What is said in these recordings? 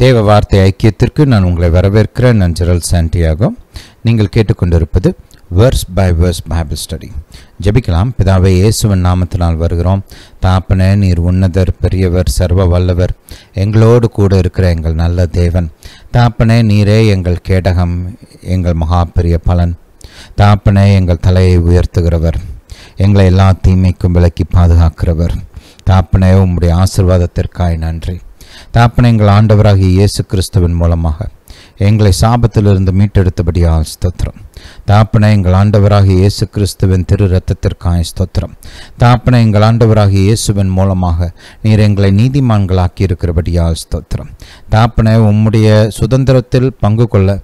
தேவ வார்த்தை ஐக்கியத்திற்கு நான் உங்களை வரவேற்கிறேன். நான் ஜெரல் சாண்டியாகோ. நீங்கள் கேட்டுக்கொண்டிருப்பது verse by verse Bible study ஜெபிக்கலாம். பிதாவே இயேசுவன் நாமத்தினால் வருகிறோம். தாப்பனே நீர் உன்னதர் பெரியவர் சர்வ வல்லவர். எங்களோடு கூட இருக்கிற எங்கள் நல்ல தேவன். தாப்பனே நீரே எங்கள் கேடகம் எங்கள் மகா பெரிய பலன். தாப்பனே எங்கள் தலையை உயர்த்துகிறவர். எங்களை எல்லா தீமைக்கும் விலக்கி பாதுகாக்கிறவர். தாப்பனே உம்முடைய ஆசிர்வாதத்திற்காய் நன்றி. தாப்பனை எங்கள் ஆண்டவராகிய இயேசு கிறிஸ்துவின் மூலமாக. எங்களை சாபத்திலிருந்து மீட்டெடுத்தபடியால் ஸ்தோத்திரம். தாப்பனை எங்கள் ஆண்டவராகிய இயேசு கிறிஸ்துவின் திரு ரத்தத்திற்காய் ஸ்தோத்திரம். தாப்பனை எங்கள் ஆண்டவராகிய இயேசுவின் மூலமாக நீர் எங்களை நீதிமான்களாக்கி இருக்கிறபடியால் ஸ்தோத்திரம். தாப்பனை உம்முடைய சுதந்திரத்தில் பங்கு கொள்ள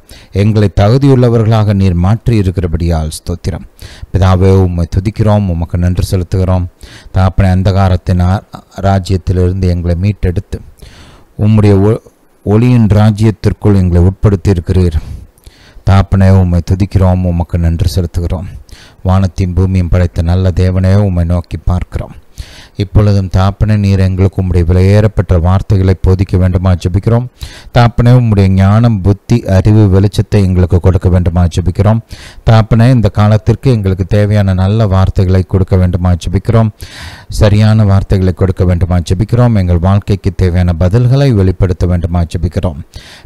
எங்களை தகுதியுள்ளவர்களாக நீர் மாற்றி இருக்கிறபடியால் ஸ்தோத்திரம். பிதாவே உம்மை துதிக்கிறோம் உமக்கு நன்றி செலுத்துகிறோம். தாப்பனை அந்தகாரத்தின் ராஜ்யத்திலிருந்து எங்களை மீட்டெடுத்து உம்முடைய ஒ- ஒளியின் ராஜ்யத்திற்குள் எங்களை உட்படுத்தி இருக்கிறீர் தாப்பனே உம்மை துதிக்கிறோம் உமக்கு நன்றி செலுத்துகிறோம். வானத்தையும் பூமியும் படைத்த நல்ல தேவனே உம்மை நோக்கி பார்க்கிறோம். இப்பொழுதும் தாப்பனே நீர் எங்களுக்கு உம்முடைய விலையேறப்பட்ட வார்த்தைகளை போதிக்க வேண்டுமா ஜபிக்கிறோம். தாப்பனே உம்முடைய ஞானம் புத்தி அறிவு வெளிச்சத்தை எங்களுக்கு கொடுக்க வேண்டுமா ஜபிக்கிறோம். தாப்பனே இந்த காலத்திற்கு எங்களுக்கு தேவையான நல்ல வார்த்தைகளை கொடுக்க வேண்டுமா ஜபிக்கிறோம். சரியான வார்த்தைகளை கொடுக்க வேண்டுமா ஜெபிக்கிறோம்? எங்கள் வாழ்க்கைக்கு தேவையான பதில்களை வெளிப்படுத்த வேண்டுமா ஜெபிக்கிறோம்?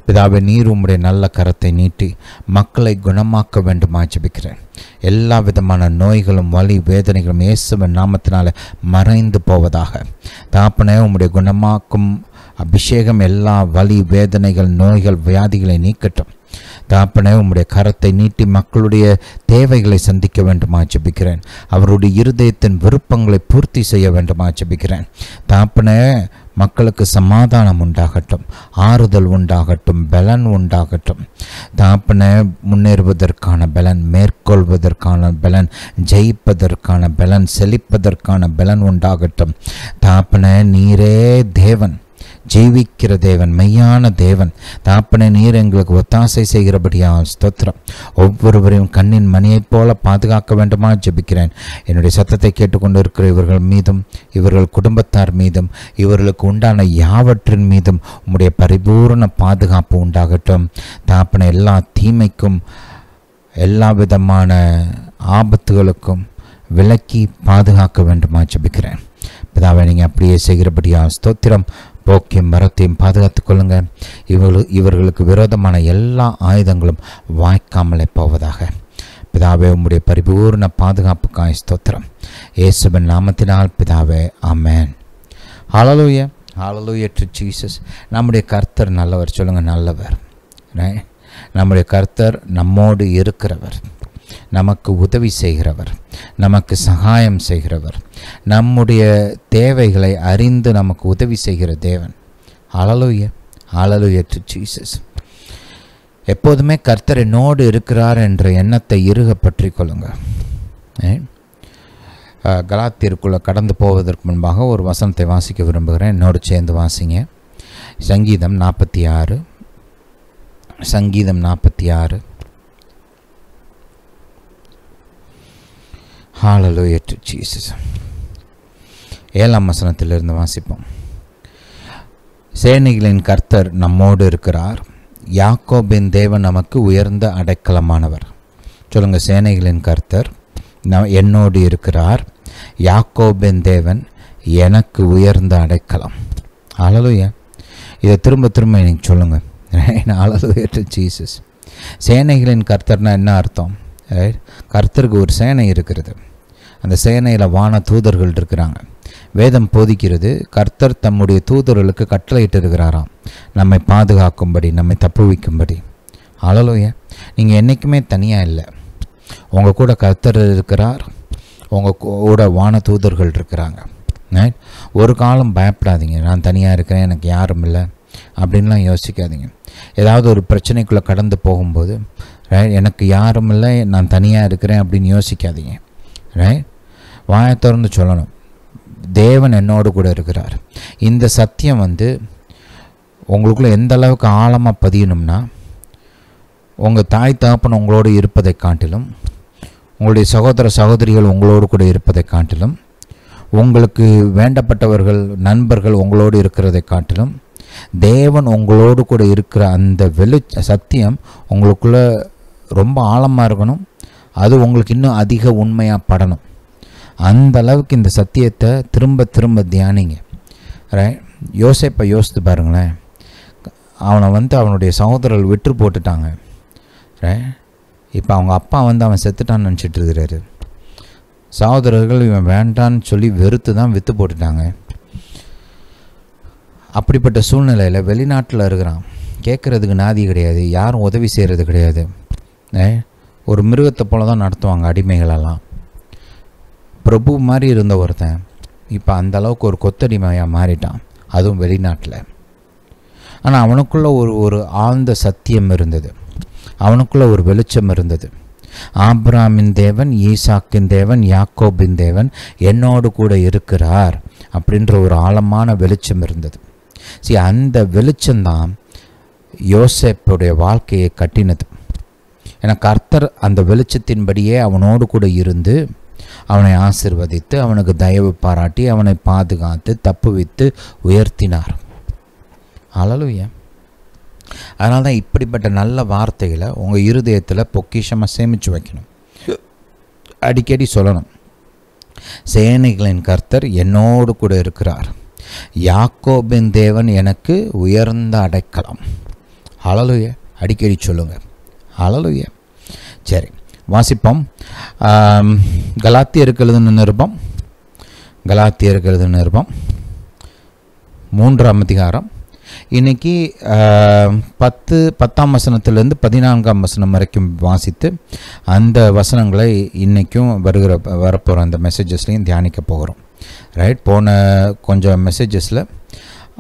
பிதாவே நீர் உம்முடைய நல்ல கரத்தை நீட்டி மக்களை குணமாக்க வேண்டுமா ஜெபிக்கிறேன். எல்லா விதமான நோய்களும் வலி வேதனைகளும் இயேசுவின் நாமத்தினால மறைந்து போவதாக. தாப்பனே உம்முடைய குணமாக்கும் அபிஷேகம் எல்லா வலி வேதனைகள் நோய்கள் வியாதிகளை நீக்கட்டும். தாப்பனே உம்முடைய கரத்தை நீட்டி மக்களுடைய தேவைகளை சந்திக்க வேண்டுமா ஜபிக்கிறேன். அவருடைய இருதயத்தின் விருப்பங்களை பூர்த்தி செய்ய வேண்டுமா ஜபிக்கிறேன். தாப்பனே மக்களுக்கு சமாதானம் உண்டாகட்டும் ஆறுதல் உண்டாகட்டும் பலன் உண்டாகட்டும். தாப்பனே முன்னேறுவதற்கான பலன் மேற்கொள்வதற்கான பலன் ஜெயிப்பதற்கான பலன் செழிப்பதற்கான பலன் உண்டாகட்டும். தாப்பனே நீரே தேவன். ஜீவிக்கிற தேவன் மெய்யான தேவன். தாப்பனை நீர் எங்களுக்கு ஒத்தாசை செய்கிறபடியால் ஸ்தோத்திரம். ஒவ்வொருவரையும் கண்ணின் மணியைப் போல பாதுகாக்க வேண்டுமா ஜெபிக்கிறேன். என்னுடைய சத்தத்தை கேட்டுக்கொண்டு இருக்கிற இவர்கள் மீதும் இவர்கள் குடும்பத்தார் மீதும் இவர்களுக்கு உண்டான யாவற்றின் மீதும் உம்முடைய பரிபூரண பாதுகாப்பு உண்டாகட்டும். தாப்பனை எல்லா தீமைக்கும் எல்லா விதமான ஆபத்துகளுக்கும் விலக்கி பாதுகாக்க வேண்டுமா ஜெபிக்கிறேன். பிதாவை நீங்கள் அப்படியே செய்கிறபடியா ஸ்தோத்திரம். போக்கையும் மரத்தையும் பாதுகாத்து கொள்ளுங்க இவர்கள் இவர்களுக்கு விரோதமான எல்லா ஆயுதங்களும் வாய்க்காமலே போவதாக. பிதாவே உம்முடைய பரிபூர்ண பாதுகாப்புக்காய் ஸ்தோத்திரம். இயேசுவின் நாமத்தினால் பிதாவே அமேன் ஹாலலூய ஹாலலூய டு ஜீசஸ் நம்முடைய கர்த்தர் நல்லவர். சொல்லுங்கள் நல்லவர். நம்முடைய கர்த்தர் நம்மோடு இருக்கிறவர். நமக்கு உதவி செய்கிறவர் நமக்கு சகாயம் செய்கிறவர் நம்முடைய தேவைகளை அறிந்து நமக்கு உதவி செய்கிற தேவன். அழலுய அழலுய டு ஜீசஸ் எப்போதுமே கர்த்தர் என்னோடு இருக்கிறார் என்ற எண்ணத்தை இருக பற்றி கொள்ளுங்கள் கலாத்திற்குள்ளே கடந்து போவதற்கு முன்பாக ஒரு வசனத்தை வாசிக்க விரும்புகிறேன். என்னோடு சேர்ந்து வாசிங்க. சங்கீதம் நாற்பத்தி ஆறு. சங்கீதம் நாற்பத்தி ஆறு. ஹாலலூயா டு ஜீசஸ் ஏழாம் வசனத்திலிருந்து வாசிப்போம். சேனைகளின் கர்த்தர் நம்மோடு இருக்கிறார். யாக்கோபின் தேவன் நமக்கு உயர்ந்த அடைக்கலமானவர். சொல்லுங்கள் சேனைகளின் கர்த்தர் ந என்னோடு இருக்கிறார். யாக்கோபின் தேவன் எனக்கு உயர்ந்த அடைக்கலம். அழலுயா இதை திரும்ப திரும்ப எனக்கு சொல்லுங்கள் அழலுயா ஏற்று ஜீசஸ் சேனைகளின் கர்த்தர்னால் என்ன அர்த்தம்? கர்த்தருக்கு ஒரு சேனை இருக்கிறது. அந்த சேனையில் வான தூதர்கள் இருக்கிறாங்க. வேதம் போதிக்கிறது கர்த்தர் தம்முடைய தூதர்களுக்கு கட்டளையிட்டு இருக்கிறாராம் நம்மை பாதுகாக்கும்படி நம்மை தப்புவிக்கும்படி. அழலோய நீங்கள் என்றைக்குமே தனியாக இல்லை. உங்கள் கூட கர்த்தர் இருக்கிறார் உங்கள் கூட வான தூதர்கள் இருக்கிறாங்க. Right? ஒரு காலம் பயப்படாதீங்க. நான் தனியாக இருக்கிறேன் எனக்கு யாரும் இல்லை. அப்படின்லாம் யோசிக்காதீங்க. ஏதாவது ஒரு பிரச்சனைக்குள்ளே கடந்து போகும்போது ரைட் எனக்கு யாரும் இல்லை நான் தனியாக இருக்கிறேன் அப்படின்னு யோசிக்காதீங்க. ரைட் வாயை திறந்து சொல்லணும். தேவன் என்னோடு கூட இருக்கிறார். இந்த சத்தியம் வந்து உங்களுக்குள்ள எந்த அளவுக்கு ஆழமாக பதியணும்னா உங்கள் தாய் தகப்பன் உங்களோடு இருப்பதை காட்டிலும் உங்களுடைய சகோதர சகோதரிகள் உங்களோடு கூட இருப்பதை காட்டிலும் உங்களுக்கு வேண்டப்பட்டவர்கள் நண்பர்கள் உங்களோடு இருக்கிறதை காட்டிலும் தேவன் உங்களோடு கூட இருக்கிற அந்த வெளி சத்தியம் உங்களுக்குள்ளே ரொம்ப ஆழமாக இருக்கணும். அது உங்களுக்கு இன்னும் அதிக உண்மையாக படணும். அந்த அளவுக்கு இந்த சத்தியத்தை திரும்ப திரும்ப தியானிங்க. ரைட் யோசிப்பை யோசித்து பாருங்களேன். அவனை வந்து அவனுடைய சகோதரர்கள் விட்டு போட்டுட்டாங்க. ரைட் இப்போ அவங்க அப்பா வந்து அவன் செத்துட்டான்னு நினச்சிட்டு இருக்கிறாரு. சகோதரர்கள் இவன் வேண்டான்னு சொல்லி வெறுத்து தான் விற்று போட்டுட்டாங்க. அப்படிப்பட்ட சூழ்நிலையில் வெளிநாட்டில் இருக்கிறான். கேட்குறதுக்கு நாதி கிடையாது. யாரும் உதவி செய்கிறது கிடையாது. ஏ ஒரு மிருகத்தை போல தான் நடத்துவாங்க அடிமைகளெல்லாம். பிரபு மாதிரி இருந்த ஒருத்தன் இப்போ அந்த அளவுக்கு ஒரு கொத்தடிமையாக மாறிட்டான். அதுவும் வெளிநாட்டில். ஆனால் அவனுக்குள்ளே ஒரு ஒரு ஆழ்ந்த சத்தியம் இருந்தது. அவனுக்குள்ளே ஒரு வெளிச்சம் இருந்தது. ஆப்ராமின் தேவன் ஈசாக்கின் தேவன் யாக்கோபின் தேவன் என்னோடு கூட இருக்கிறார் அப்படின்ற ஒரு ஆழமான வெளிச்சம் இருந்தது. சரி அந்த வெளிச்சம்தான் யோசேப்புடைய வாழ்க்கையை கட்டினது. ஏன்னா கர்த்தர் அந்த வெளிச்சத்தின்படியே அவனோடு கூட இருந்து அவனை ஆசிர்வதித்து அவனுக்கு தயவு பாராட்டி அவனை பாதுகாத்து தப்புவித்து உயர்த்தினார். அழலுய அதனால தான் இப்படிப்பட்ட நல்ல வார்த்தைகளை உங்கள் இருதயத்தில் பொக்கிஷமாக சேமித்து வைக்கணும். அடிக்கடி சொல்லணும். சேனைகளின் கர்த்தர் என்னோடு கூட இருக்கிறார். யாக்கோபின் தேவன் எனக்கு உயர்ந்த அடைக்கலம். அழலுய அடிக்கடி சொல்லுங்கள் அழலுய சரி. வாசிப்போம். கலாத்தியருக்கு எழுதின நிருபம் கலாத்தியருக்கு எழுதின நிருபம் மூன்றாம் அதிகாரம். இன்றைக்கி பத்து பத்தாம் வசனத்திலேருந்து பதினான்காம் வசனம் வரைக்கும் வாசித்து அந்த வசனங்களை இன்றைக்கும் வருகிற வரப்போகிற அந்த மெசேஜஸ்லையும் தியானிக்க போகிறோம். ரைட் போன கொஞ்சம் மெசேஜஸில்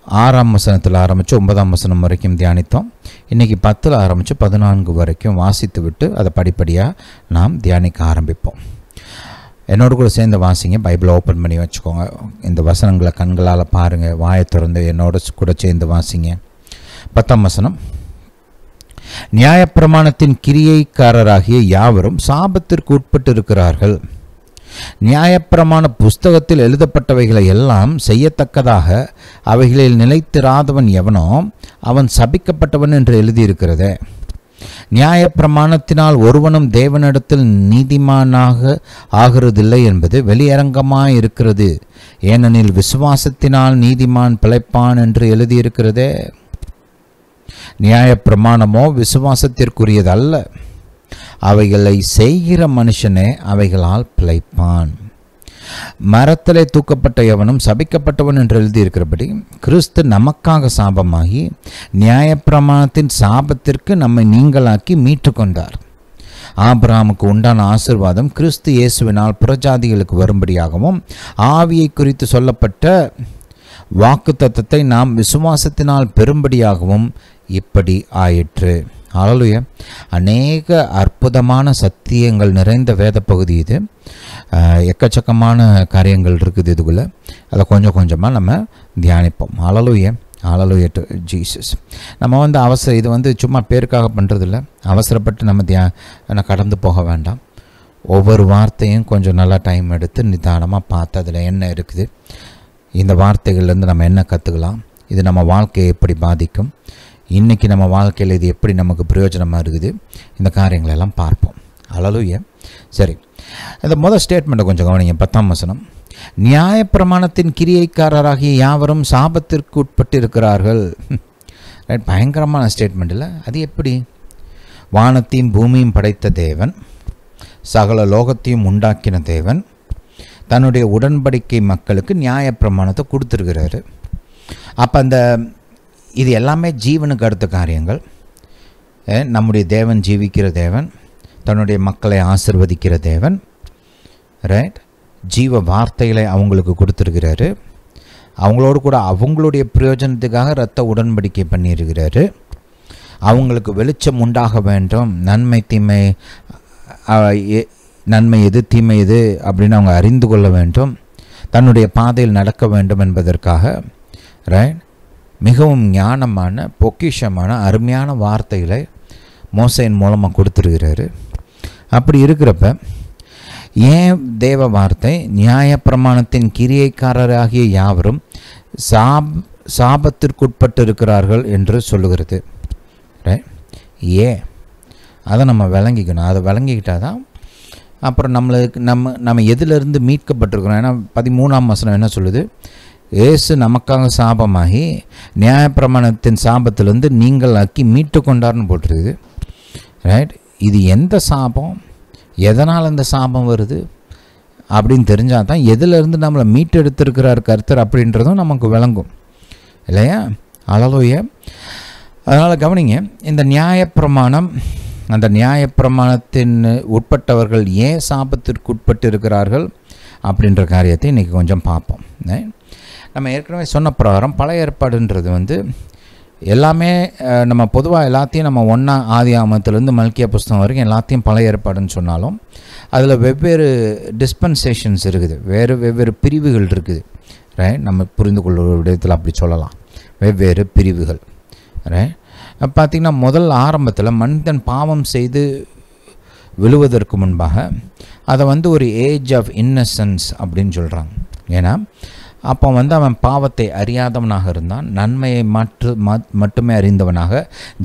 ஆறாம் வசனத்தில் ஆரம்பித்து ஒன்பதாம் வசனம் வரைக்கும் தியானித்தோம். இன்றைக்கி பத்தில் ஆரம்பித்து பதினான்கு வரைக்கும் வாசித்து விட்டு அதை படிப்படியாக நாம் தியானிக்க ஆரம்பிப்போம். என்னோட கூட சேர்ந்து வாசிங்க பைபிளை ஓப்பன் பண்ணி வச்சுக்கோங்க. இந்த வசனங்களை கண்களால் பாருங்கள் வாயை திறந்து என்னோட கூட சேர்ந்து வாசிங்க. பத்தாம் வசனம். நியாயப்பிரமாணத்தின் கிரியைக்காரராகிய யாவரும் சாபத்திற்கு உட்பட்டு இருக்கிறார்கள் நியாயப்பிரமான புஸ்தகத்தில் எழுதப்பட்டவைகளை எல்லாம் செய்யத்தக்கதாக அவைகளில் நிலைத்திராதவன் எவனோ அவன் சபிக்கப்பட்டவன் என்று எழுதியிருக்கிறது. நியாயப்பிரமாணத்தினால் ஒருவனும் தேவனிடத்தில் நீதிமானாக ஆகிறதில்லை என்பது வெளியரங்கமாய் இருக்கிறது ஏனெனில் விசுவாசத்தினால் நீதிமான் பிழைப்பான் என்று எழுதியிருக்கிறதே. நியாயப்பிரமாணமோ விசுவாசத்திற்குரியதல்ல. அவைகளை செய்கிற மனுஷனே அவைகளால் பிழைப்பான். மரத்திலே தூக்கப்பட்ட எவனும் சபிக்கப்பட்டவன் என்று எழுதியிருக்கிறபடி கிறிஸ்து நமக்காக சாபமாகி நியாயப்பிரமாணத்தின் சாபத்திற்கு நம்மை நீங்களாக்கி மீட்டு கொண்டார். ஆபிரகாமுக்கு உண்டான ஆசிர்வாதம் கிறிஸ்து இயேசுவினால் புறஜாதிகளுக்கு வரும்படியாகவும் ஆவியை குறித்து சொல்லப்பட்ட வாக்குத்தத்தத்தை நாம் விசுவாசத்தினால் பெறும்படியாகவும் இப்படி ஆயிற்று. அழலுய அநேக அற்புதமான சத்தியங்கள் நிறைந்த வேத பகுதி இது. எக்கச்சக்கமான காரியங்கள் இருக்குது இதுக்குள்ளே. அதை கொஞ்சம் கொஞ்சமாக நம்ம தியானிப்போம். ஆலலுய ஆலலுய டு ஜீசஸ் நம்ம வந்து அவசர இது வந்து சும்மா பேருக்காக பண்ணுறதில்ல அவசரப்பட்டு நம்ம தியா கடந்து போக வேண்டாம். ஒவ்வொரு வார்த்தையும் கொஞ்சம் நல்லா டைம் எடுத்து நிதானமாக பார்த்து அதில் என்ன இருக்குது இந்த வார்த்தைகள்லேருந்து நம்ம என்ன கற்றுக்கலாம் இது நம்ம வாழ்க்கையை எப்படி பாதிக்கும் இன்றைக்கி நம்ம வாழ்க்கையில் இது எப்படி நமக்கு பிரயோஜனமாக இருக்குது? இந்த காரியங்களெல்லாம் பார்ப்போம். அழலுய சரி. இந்த முதல் ஸ்டேட்மெண்ட்டை கொஞ்சம் கவனிங்க. பத்தாம் வசனம். நியாயப்பிரமாணத்தின் கிரியைக்காரராகிய யாவரும் சாபத்திற்கு உட்பட்டு இருக்கிறார்கள் ரைட் பயங்கரமான ஸ்டேட்மெண்ட் இல்லை? அது எப்படி? வானத்தையும் பூமியும் படைத்த தேவன் சகல லோகத்தையும் உண்டாக்கின தேவன் தன்னுடைய உடன்படிக்கை மக்களுக்கு நியாயப்பிரமாணத்தை கொடுத்துருக்கிறாரு. அப்போ அந்த இது எல்லாமே ஜீவனுக்கு அடுத்த காரியங்கள். நம்முடைய தேவன் ஜீவிக்கிற தேவன் தன்னுடைய மக்களை ஆசிர்வதிக்கிற தேவன் ரைட் ஜீவ வார்த்தைகளை அவங்களுக்கு கொடுத்துருக்கிறாரு. அவங்களோடு கூட அவங்களுடைய பிரயோஜனத்துக்காக இரத்த உடன்படிக்கை பண்ணியிருக்கிறாரு. அவங்களுக்கு வெளிச்சம் உண்டாக வேண்டும். நன்மை தீமை நன்மை எது தீமை எது அப்படின்னு அவங்க அறிந்து கொள்ள வேண்டும். தன்னுடைய பாதையில் நடக்க வேண்டும் என்பதற்காக ரைட் மிகவும் ஞானமான பொக்கிஷமான அருமையான வார்த்தைகளை மோசையின் மூலமாக கொடுத்துருக்கிறாரு. அப்படி இருக்கிறப்ப ஏன் தேவ வார்த்தை? நியாயப்பிரமாணத்தின் கிரியைக்காரராகிய யாவரும் சாப் சாபத்திற்குட்பட்டு இருக்கிறார்கள் என்று சொல்லுகிறது. ஏ ஏன்? அதை நம்ம விளங்கிக்கணும். அதை விளங்கிக்கிட்டால் தான் அப்புறம் நம்மளுக்கு நம்ம நம்ம எதிலிருந்து மீட்கப்பட்டிருக்கிறோம். ஏன்னா பதிமூணாம் வசனம் என்ன சொல்லுது? இயேசு நமக்காக சாபமாகி நியாயப்பிரமாணத்தின் சாபத்திலிருந்து நீங்கள் அக்கி மீட்டு கொண்டார்னு போட்டுருது ரைட் இது எந்த சாபம்? எதனால் இந்த சாபம் வருது? அப்படின்னு தெரிஞ்சால் தான் எதுலேருந்து நம்மளை மீட்டெடுத்திருக்கிறார் கருத்தர் அப்படின்றதும் நமக்கு விளங்கும். இல்லையா? அழலோய அதனால் கவனிங்க இந்த நியாயப்பிரமாணம் அந்த நியாயப்பிரமாணத்தின் உட்பட்டவர்கள் ஏன் சாபத்திற்கு உட்பட்டு இருக்கிறார்கள் அப்படின்ற காரியத்தை இன்றைக்கி கொஞ்சம் பார்ப்போம். ஏன் நம்ம ஏற்கனவே சொன்ன பிரகாரம் பழைய ஏற்பாடுன்றது வந்து எல்லாமே நம்ம பொதுவாக எல்லாத்தையும் நம்ம ஒன்றா ஆதி ஆமத்துலேருந்து மல்கிய புஸ்தகம் வரைக்கும் எல்லாத்தையும் பழைய ஏற்பாடுன்னு சொன்னாலும் அதில் வெவ்வேறு டிஸ்பென்சேஷன்ஸ் இருக்குது. வேறு வெவ்வேறு பிரிவுகள் இருக்குது. ரைட் நம்ம புரிந்து கொள்ளுற விடத்தில் அப்படி சொல்லலாம். வெவ்வேறு பிரிவுகள். ரைட் பார்த்திங்கன்னா முதல் ஆரம்பத்தில் மனிதன் பாவம் செய்து விழுவதற்கு முன்பாக அதை வந்து ஒரு ஏஜ் ஆஃப் இன்னசென்ஸ் அப்படின்னு சொல்கிறாங்க ஏன்னா அப்போ வந்து அவன் பாவத்தை அறியாதவனாக இருந்தான் நன்மையை மாற்று மட்டுமே அறிந்தவனாக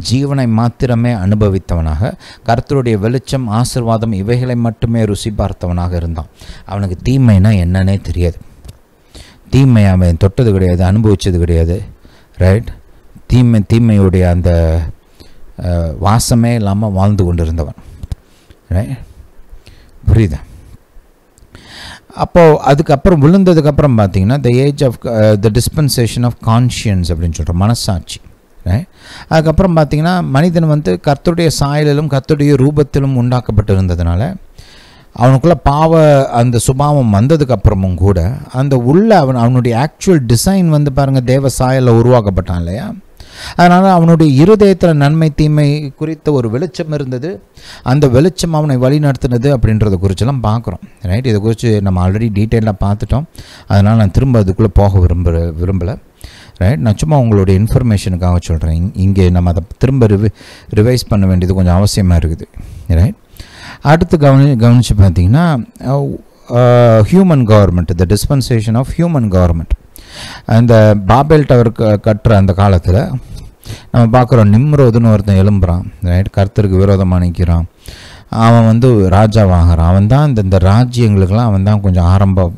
ஜீவனை மாத்திரமே அனுபவித்தவனாக கர்த்தருடைய வெளிச்சம் ஆசிர்வாதம் இவைகளை மட்டுமே ருசி பார்த்தவனாக இருந்தான். அவனுக்கு தீமைனா என்னன்னே தெரியாது. தீமை அவன் தொட்டது கிடையாது அனுபவித்தது கிடையாது ரைட் தீமை தீமையுடைய அந்த வாசமே இல்லாமல் வாழ்ந்து கொண்டிருந்தவன் ரைட் புரியுதா? அப்போது அதுக்கப்புறம் விழுந்ததுக்கப்புறம் பார்த்தீங்கன்னா the age of the dispensation of conscience அப்படின்னு சொல்கிற மனசாட்சி அதுக்கப்புறம் பார்த்திங்கன்னா மனிதன் வந்து கர்த்தருடைய சாயலிலும் கர்த்தருடைய ரூபத்திலும் உண்டாக்கப்பட்டிருந்ததுனால அவனுக்குள்ளே பாவ அந்த சுபாவம் வந்ததுக்கு அப்புறமும் கூட அந்த உள்ள அவன் அவனுடைய ஆக்சுவல் டிசைன் வந்து பாருங்கள் தேவ சாயலில் உருவாக்கப்பட்டான் இல்லையா? அதனால் அவனுடைய இருதயத்தில் நன்மை தீமை குறித்த ஒரு வெளிச்சம் இருந்தது. அந்த வெளிச்சம் அவனை வழி நடத்தினது அப்படின்றத குறிச்செல்லாம் பார்க்குறோம். ரைட் இதை குறித்து நம்ம ஆல்ரெடி டீட்டெயிலாக பார்த்துட்டோம். அதனால் நான் திரும்ப அதுக்குள்ளே போக விரும்புகிற விரும்பலை. ரைட் நான் சும்மா உங்களுடைய இன்ஃபர்மேஷனுக்காக சொல்கிறேன் இங்கே நம்ம அதை திரும்ப ரிவி ரிவைஸ் பண்ண வேண்டியது கொஞ்சம் அவசியமாக இருக்குது. ரைட் அடுத்து கவனி கவனித்து பார்த்தீங்கன்னா human government the dispensation of human government அந்த பாபேல் டவர் க- கட்டுற அந்த காலத்தில் நம்ம பார்க்குறோம் நிம்ரோதுன்னு ஒருத்தன் எழும்புறான் ரைட் கர்த்தருக்கு விரோதமாக நிற்கிறான் அவன் வந்து ராஜாவாகிறான். அவன் தான் இந்த இந்த ராஜ்யங்களுக்கெல்லாம் அவன் தான் கொஞ்சம் ஆரம்ப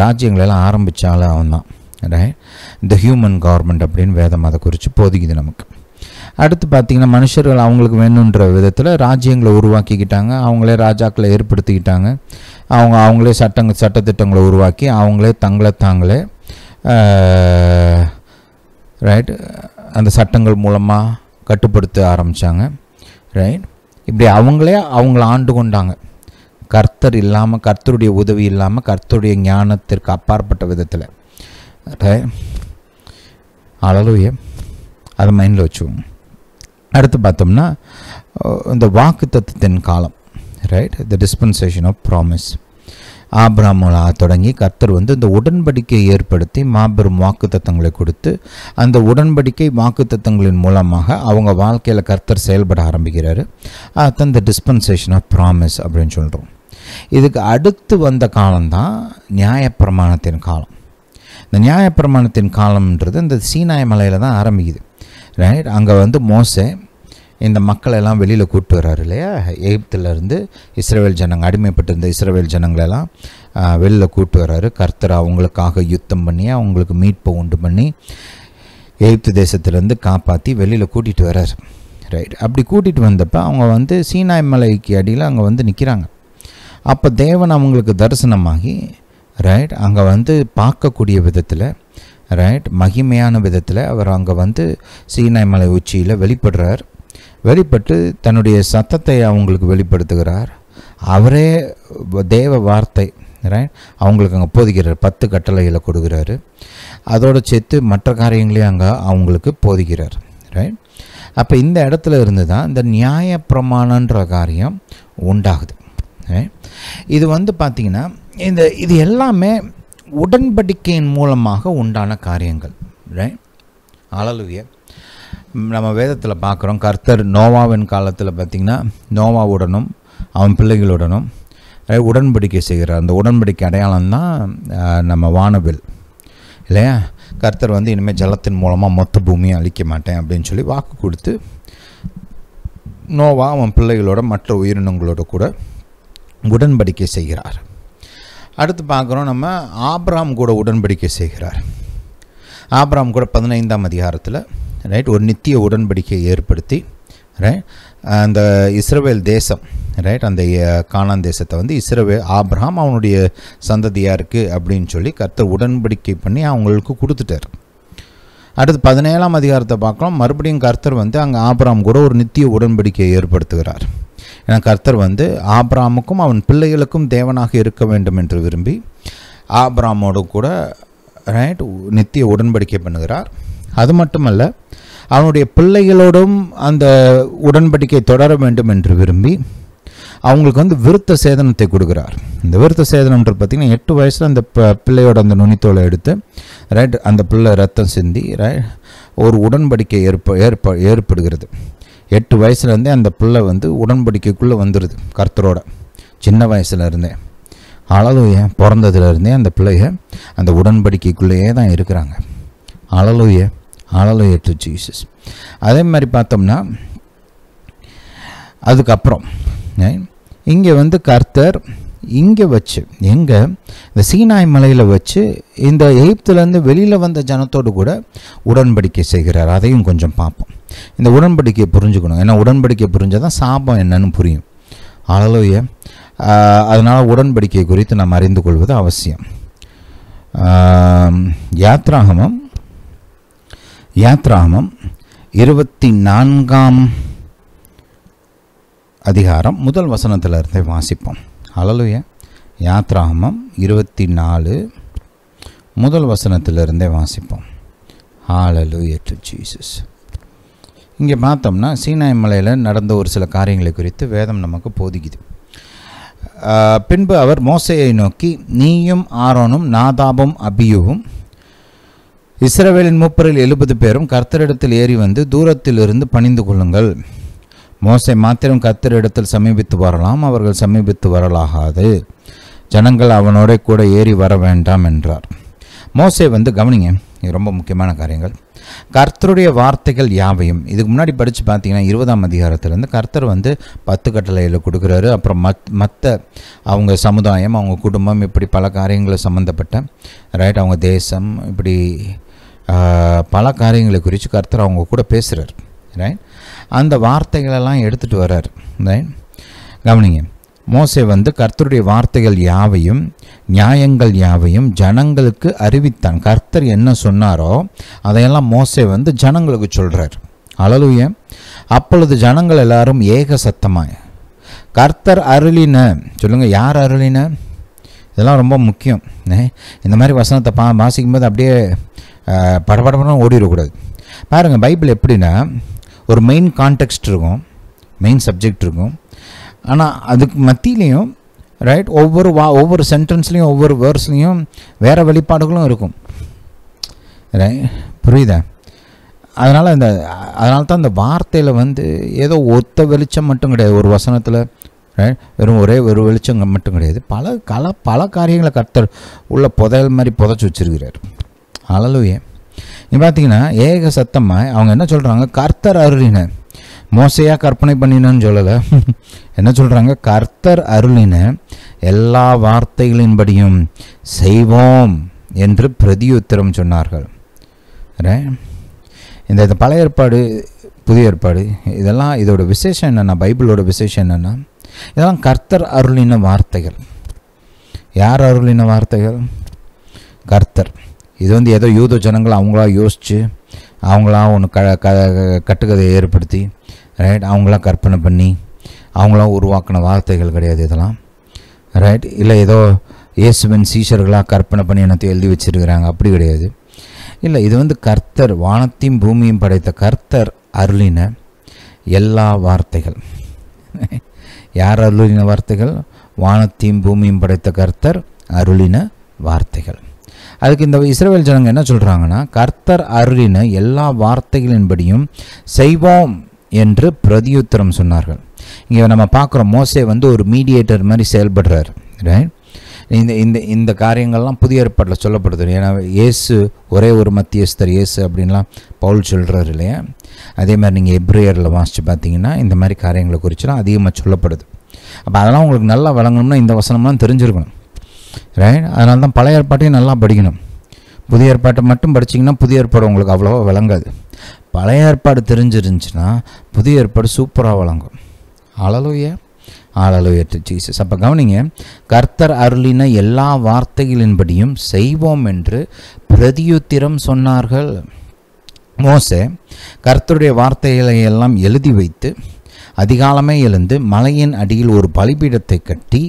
ராஜ்யங்களெல்லாம் ஆரம்பித்தாலும் அவன் தான் ரைட் இந்த ஹியூமன் கவர்மெண்ட் அப்படின்னு வேதம் அதை குறித்து போதிக்குது நமக்கு. அடுத்து பார்த்திங்கன்னா மனுஷர்கள் அவங்களுக்கு வேணுன்ற விதத்தில் ராஜ்யங்களை உருவாக்கிக்கிட்டாங்க. அவங்களே ராஜாக்களை ஏற்படுத்திக்கிட்டாங்க. அவங்க அவங்களே சட்டங்க சட்டத்திட்டங்களை உருவாக்கி அவங்களே தங்களை தாங்களே ரைட் அந்த சட்டங்கள் மூலமாக கட்டுப்படுத்த ஆரம்பித்தாங்க ரைட் இப்படி அவங்களே அவங்கள ஆண்டு கொண்டாங்க. கர்த்தர் இல்லாமல் கர்த்தருடைய உதவி இல்லாமல் கர்த்தருடைய ஞானத்திற்கு அப்பாற்பட்ட விதத்தில். ரைட் அதை மைண்டில் வச்சுக்கோங்க. அடுத்து பார்த்தோம்னா இந்த வாக்கு தத்துவத்தின் காலம். Right the dispensation of promise ஆபிராமலா தொடங்கி கர்த்தர் வந்து இந்த உடன்படிக்கையை ஏற்படுத்தி மாபெரும் வாக்கு தத்தங்களை கொடுத்து அந்த உடன்படிக்கை வாக்கு தத்தங்களின் மூலமாக அவங்க வாழ்க்கையில் கர்த்தர் செயல்பட ஆரம்பிக்கிறாரு. அதுதான் இந்த டிஸ்பென்சேஷன் ஆஃப் ப்ராமிஸ் அப்படின்னு சொல்கிறோம் இதுக்கு அடுத்து வந்த காலம்தான் நியாயப்பிரமாணத்தின் காலம். இந்த நியாயப்பிரமாணத்தின் காலம்ன்றது இந்த சீனாய மலையில் தான் ஆரம்பிக்குது. ரைட் அங்கே வந்து மோசை இந்த மக்களை எல்லாம் வெளியில் கூப்பிட்டு வர்றாரு இல்லையா? எகிப்திலேருந்து இஸ்ரேவேல் ஜனங்க அடிமைப்பட்டிருந்த இஸ்ரேவேல் ஜனங்களெல்லாம் வெளியில் கூப்பிட்டு வர்றாரு. கர்த்தர் அவங்களுக்காக யுத்தம் பண்ணி அவங்களுக்கு மீட்பை உண்டு பண்ணி எகிப்து தேசத்துலேருந்து காப்பாற்றி வெளியில் கூட்டிகிட்டு வர்றாரு. ரைட் அப்படி கூட்டிகிட்டு வந்தப்போ அவங்க வந்து சீனாய் மலைக்கு அடியில் அங்கே வந்து நிற்கிறாங்க அப்போ தேவன் அவங்களுக்கு தரிசனமாகி ரைட் அங்கே வந்து பார்க்கக்கூடிய விதத்தில் ரைட் மகிமையான விதத்தில் அவர் அங்கே வந்து சீனாய் மலை உச்சியில் வெளிப்படுறார். வெளிப்பட்டு தன்னுடைய சத்தத்தை அவங்களுக்கு வெளிப்படுத்துகிறார். அவரே தேவ வார்த்தை ரைட் அவங்களுக்கு அங்கே போதிக்கிறார். பத்து கட்டளைகளை கொடுக்குறாரு. அதோட சேர்த்து மற்ற காரியங்களையும் அங்கே அவங்களுக்கு போதிக்கிறார் ரைட் அப்போ இந்த இடத்துல இருந்து தான் இந்த நியாய பிரமாணன்ற காரியம் உண்டாகுது இது வந்து பார்த்திங்கன்னா இந்த இது எல்லாமே உடன்படிக்கையின் மூலமாக உண்டான காரியங்கள் ரைட் அழலுவிய நம்ம வேதத்தில் பார்க்குறோம் கர்த்தர் நோவாவின் காலத்தில் பார்த்திங்கன்னா நோவாவுடனும் அவன் பிள்ளைகளுடனும் உடன்படிக்கை செய்கிறார். அந்த உடன்படிக்கை அடையாளம் தான் நம்ம வானவில். இல்லையா? கர்த்தர் வந்து இனிமேல் ஜலத்தின் மூலமாக மொத்த பூமியை அழிக்க மாட்டேன் அப்படின்னு சொல்லி வாக்கு கொடுத்து நோவா அவன் பிள்ளைகளோட மற்ற உயிரினங்களோட கூட உடன்படிக்கை செய்கிறார். அடுத்து பார்க்குறோம் நம்ம ஆப்ராம் கூட உடன்படிக்கை செய்கிறார். ஆப்ராம் கூட பதினைந்தாம் அதிகாரத்தில் ரைட் ஒரு நித்திய உடன்படிக்கையை ஏற்படுத்தி ரைட் அந்த இஸ்ரவேல் தேசம் ரைட் அந்த காணான் தேசத்தை வந்து இஸ்ரவே ஆப்ரஹாம் அவனுடைய சந்ததியாக இருக்குது அப்படின்னு சொல்லி கர்த்தர் உடன்படிக்கை பண்ணி அவங்களுக்கு கொடுத்துட்டார். அடுத்து பதினேழாம் அதிகாரத்தை பார்க்கலாம். மறுபடியும் கர்த்தர் வந்து அங்கே ஆப்ராம் கூட ஒரு நித்திய உடன்படிக்கையை ஏற்படுத்துகிறார். ஏன்னா கர்த்தர் வந்து ஆப்ராமுக்கும் அவன் பிள்ளைகளுக்கும் தேவனாக இருக்க வேண்டும் என்று விரும்பி ஆப்ராமோடு கூட ரைட் நித்திய உடன்படிக்கை பண்ணுகிறார். அது மட்டுமல்ல அவனுடைய பிள்ளைகளோடும் அந்த உடன்படிக்கை தொடர வேண்டும் என்று விரும்பி அவங்களுக்கு வந்து விருத்த சேதனத்தை கொடுக்குறார். இந்த விருத்த சேதனம்ன்ற பார்த்திங்கன்னா எட்டு வயசில் அந்த ப- பிள்ளையோட அந்த நுனித்தோலை எடுத்து ரைட் அந்த பிள்ளை ரத்தம் சிந்தி ரைட் ஒரு உடன்படிக்கை ஏற்ப ஏற்ப ஏற்படுகிறது. எட்டு வயசுலேருந்தே அந்த பிள்ளை வந்து உடன்படிக்கைக்குள்ளே வந்துடுது கர்த்தரோட. சின்ன வயசுலேருந்தே அழலுய பிறந்ததுலேருந்தே அந்த பிள்ளைய அந்த உடன்படிக்கைக்குள்ளேயே தான் இருக்கிறாங்க. அழலுய அழலுய டு ஜீசஸ் அதே மாதிரி பார்த்தோம்னா அதுக்கப்புறம் இங்கே வந்து கர்த்தர் இங்கே வச்சு எங்கே? இந்த சீனாய் மலையில் வச்சு இந்த எகிப்துலேருந்து வெளியில் வந்த ஜனத்தோடு கூட உடன்படிக்கை செய்கிறார். அதையும் கொஞ்சம் பார்ப்போம். இந்த உடன்படிக்கையை புரிஞ்சுக்கணும். ஏன்னா உடன்படிக்கை புரிஞ்சால் தான் சாபம் என்னன்னு புரியும். அழலோய அதனால் உடன்படிக்கை குறித்து நாம் அறிந்து கொள்வது அவசியம். யாத்ராகமம் யாத்ராகமம் இருபத்தி நான்காம் அதிகாரம் முதல் வசனத்திலிருந்தே வாசிப்போம். அழலுய யாத்ராமம் இருபத்தி நாலு முதல் வசனத்திலிருந்தே வாசிப்போம். ஹalleluya டு ஜீசஸ் இங்கே பார்த்தோம்னா சீனாய் மலையில் நடந்த ஒரு சில காரியங்களை குறித்து வேதம் நமக்கு போதிக்குது. பின்பு அவர் மோசையை நோக்கி நீயும் ஆரோனும் நாதாபும் அபியுவும் இஸ்ரவேலின் மூப்பரில் எழுபது பேரும் கர்த்தரிடத்தில் ஏறி வந்து தூரத்திலிருந்து பணிந்து கொள்ளுங்கள். மோசை மாத்திரம் கர்த்தரிடத்தில் சமீபித்து வரலாம் அவர்கள் சமீபித்து வரலாகாது. ஜனங்கள் அவனோட கூட ஏறி வர வேண்டாம் என்றார். மோசை வந்து கவனிங்க இது ரொம்ப முக்கியமான காரியங்கள். கர்த்தருடைய வார்த்தைகள் யாவையும் இதுக்கு முன்னாடி படித்து பார்த்தீங்கன்னா இருபதாம் அதிகாரத்திலேருந்து கர்த்தர் வந்து பத்து கட்டளையில் கொடுக்குறாரு. அப்புறம் மத் மற்ற அவங்க சமுதாயம் அவங்க குடும்பம் இப்படி பல காரியங்களை சம்மந்தப்பட்ட ரைட் அவங்க தேசம் இப்படி பல காரியங்களை குறித்து கர்த்தர் அவங்க கூட பேசுகிறார் ரைட் அந்த வார்த்தைகளெல்லாம் எடுத்துகிட்டு வர்றார். ரைட் கவனிங்க. மோசே வந்து கர்த்தருடைய வார்த்தைகள் யாவையும் நியாயங்கள் யாவையும் ஜனங்களுக்கு அறிவித்தான். கர்த்தர் என்ன சொன்னாரோ அதையெல்லாம் மோசே வந்து ஜனங்களுக்கு சொல்கிறார் அழலுய அப்பொழுது ஜனங்கள் எல்லாரும் ஏக சத்தமாய் கர்த்தர் அருளின சொல்லுங்கள் யார் அருளின? இதெல்லாம் ரொம்ப முக்கியம். இந்த மாதிரி வசனத்தை பா வாசிக்கும்போது அப்படியே அஹ், ஓடிடக்கூடாது. பாருங்கள் பைபிள் எப்படின்னா ஒரு மெயின் கான்டெக்ட் இருக்கும் மெயின் சப்ஜெக்ட் இருக்கும். ஆனால் அதுக்கு மத்தியிலையும் ரைட் ஒவ்வொரு வா ஒவ்வொரு சென்டென்ஸ்லேயும் ஒவ்வொரு வேர்ஸ்லேயும் வேறு வெளிப்பாடுகளும் இருக்கும். ரைட் புரியுதா? அதனால் இந்த அதனால தான் இந்த வார்த்தையில் வந்து ஏதோ ஒத்த வெளிச்சம் மட்டும் கிடையாது. ஒரு வசனத்தில் வெறும் ஒரே ஒரு வெளிச்சம் மட்டும் கிடையாது. பல கல பல காரியங்களை கர்த்தர் உள்ள புதையல் மாதிரி புதைச்சி வச்சிருக்கிறார். அழலுயே நீ பார்த்தீங்கன்னா ஏக சத்தமாக அவங்க என்ன சொல்கிறாங்க கர்த்தர் அருளின. மோசையாக கற்பனை பண்ணினன்னு சொல்லலை. என்ன சொல்கிறாங்க கர்த்தர் அருளின எல்லா வார்த்தைகளின்படியும் செய்வோம் என்று பிரதியுத்தரம் சொன்னார்கள். இந்த இந்த பழைய ஏற்பாடு புதிய ஏற்பாடு இதெல்லாம் இதோட விசேஷம் என்னென்னா பைபிளோட விசேஷம் என்னென்னா இதெல்லாம் கர்த்தர் அருளின வார்த்தைகள். யார் அருளின வார்த்தைகள்? கர்த்தர். இது வந்து ஏதோ யூத ஜனங்கள் அவங்களா யோசித்து அவங்களாம் ஒன்று க க கட்டுக்கதையை ஏற்படுத்தி ரைட் அவங்களாம் கற்பனை பண்ணி அவங்களாம் உருவாக்கின வார்த்தைகள் கிடையாது இதெல்லாம். ரைட் இல்லை ஏதோ இயேசுவின் சீஷர்களாக கற்பனை பண்ணி என்னத்தையும் எழுதி வச்சிருக்கிறாங்க. அப்படி கிடையாது. இல்லை இது வந்து கர்த்தர் வானத்தையும் பூமியும் படைத்த கர்த்தர் அருளின எல்லா வார்த்தைகள். யார் அருளின வார்த்தைகள்? வானத்தையும் பூமியும் படைத்த கர்த்தர் அருளின வார்த்தைகள். அதுக்கு இந்த இஸ்ரேல் ஜனங்க என்ன சொல்கிறாங்கன்னா கர்த்தர் அருளின எல்லா வார்த்தைகளின்படியும் செய்வோம் என்று பிரதியுத்தரம் சொன்னார்கள். இங்கே நம்ம பார்க்குறோம் மோசே வந்து ஒரு மீடியேட்டர் மாதிரி செயல்படுறார் ரைட் இந்த இந்த இந்த காரியங்கள்லாம் புதிய ஏற்பாட்டில் சொல்லப்படுது. ஏன்னா இயேசு ஒரே ஒரு மத்தியஸ்தர் இயேசு அப்படின்லாம் பவுல் சொல்கிறார் இல்லையா? அதே மாதிரி நீங்கள் எப்ரேயரில் வாசித்து பார்த்தீங்கன்னா இந்த மாதிரி காரியங்களை குறிச்சுலாம் அதிகமாக சொல்லப்படுது. அப்போ அதெல்லாம் உங்களுக்கு நல்லா வழங்கணும்னா இந்த வசனம்லாம் தெரிஞ்சிருக்கணும். ரைட் அதனால தான் பழைய ஏற்பாட்டையும் நல்லா படிக்கணும். புதிய ஏற்பாட்டை மட்டும் படிச்சிங்கன்னா புதிய ஏற்பாடு உங்களுக்கு அவ்வளோவா விளங்காது. பழைய ஏற்பாடு தெரிஞ்சிருந்துச்சுன்னா புதிய ஏற்பாடு சூப்பராக விளங்கும். அழலுய ஆளலுய ஜீசஸ் அப்போ கவனிங்க கர்த்தர் அருளின எல்லா வார்த்தைகளின்படியும் செய்வோம் என்று பிரதியுத்திரம் சொன்னார்கள். மோசே கர்த்தருடைய வார்த்தைகளை எல்லாம் எழுதி வைத்து அதிகாலமே எழுந்து மலையின் அடியில் ஒரு பலிபீடத்தை கட்டி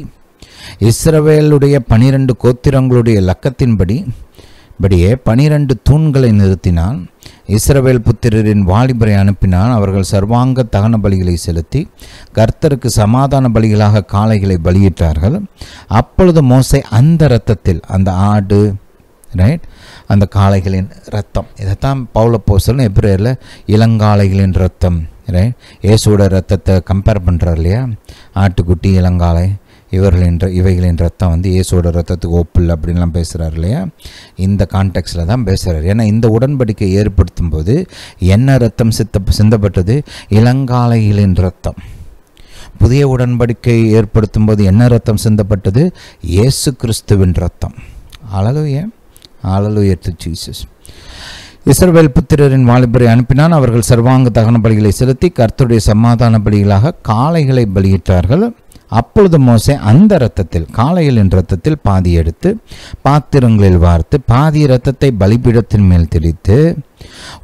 இஸ்ரவேலுடைய பனிரெண்டு கோத்திரங்களுடைய லக்கத்தின்படி படியே பனிரெண்டு தூண்களை நிறுத்தினான். இஸ்ரவேல் புத்திரரின் வாலிபரை அனுப்பினான். அவர்கள் சர்வாங்க தகன பலிகளை செலுத்தி கர்த்தருக்கு சமாதான பலிகளாக காளைகளை பலியிட்டார்கள். அப்பொழுது மோசை அந்த இரத்தத்தில் அந்த ஆடு ரைட் அந்த காளைகளின் ரத்தம் இதைத்தான் பவுல போசல்னு எப்ரேரில் இளங்காளைகளின் ரத்தம் ரைட் இயேசுவோட ரத்தத்தை கம்பேர் பண்ணுறார் இல்லையா? ஆட்டுக்குட்டி இளங்காளை. இவர்களின் இவைகளின் ரத்தம் வந்து இயேசுவோட ரத்தத்துக்கு ஒப்பில்லை அப்படின்லாம் பேசுகிறார் இல்லையா? இந்த கான்டெக்ட்ஸில் தான் பேசுகிறார் ஏன்னா இந்த உடன்படிக்கை ஏற்படுத்தும் போது என்ன ரத்தம் சித்த சிந்தப்பட்டது? இளங்காளைகளின் ரத்தம். புதிய உடன்படிக்கை ஏற்படுத்தும் போது என்ன ரத்தம் சிந்தப்பட்டது? இயேசு கிறிஸ்துவின் ரத்தம். அழலுய அழலுய டு ஜீசஸ் இஸ்ரவேல் புத்திரரின் வாலிபரை அனுப்பினான். அவர்கள் சர்வாங்க தகன பலிகளை செலுத்தி கர்த்தருடைய சமாதான பலிகளாக காளைகளை பலியிட்டார்கள். அப்பொழுது மோசே அந்த இரத்தத்தில் காளைகளின் இரத்தத்தில் பாதி எடுத்து பாத்திரங்களில் வார்த்து பாதி இரத்தத்தை பலிபீடத்தின் மேல் திரித்து